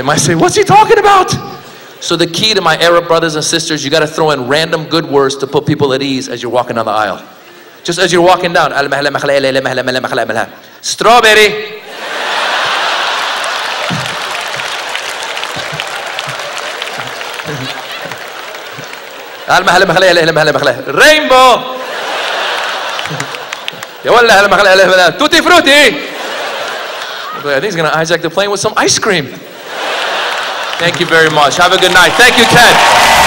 might say, What's he talking about? So, the key to my Arab brothers and sisters, you got to throw in random good words to put people at ease as you're walking down the aisle. Just as you're walking down, strawberry. Rainbow. Yeah, Tutti frutti! I think he's going to hijack the plane with some ice cream. Thank you very much. Have a good night. Thank you, Ken.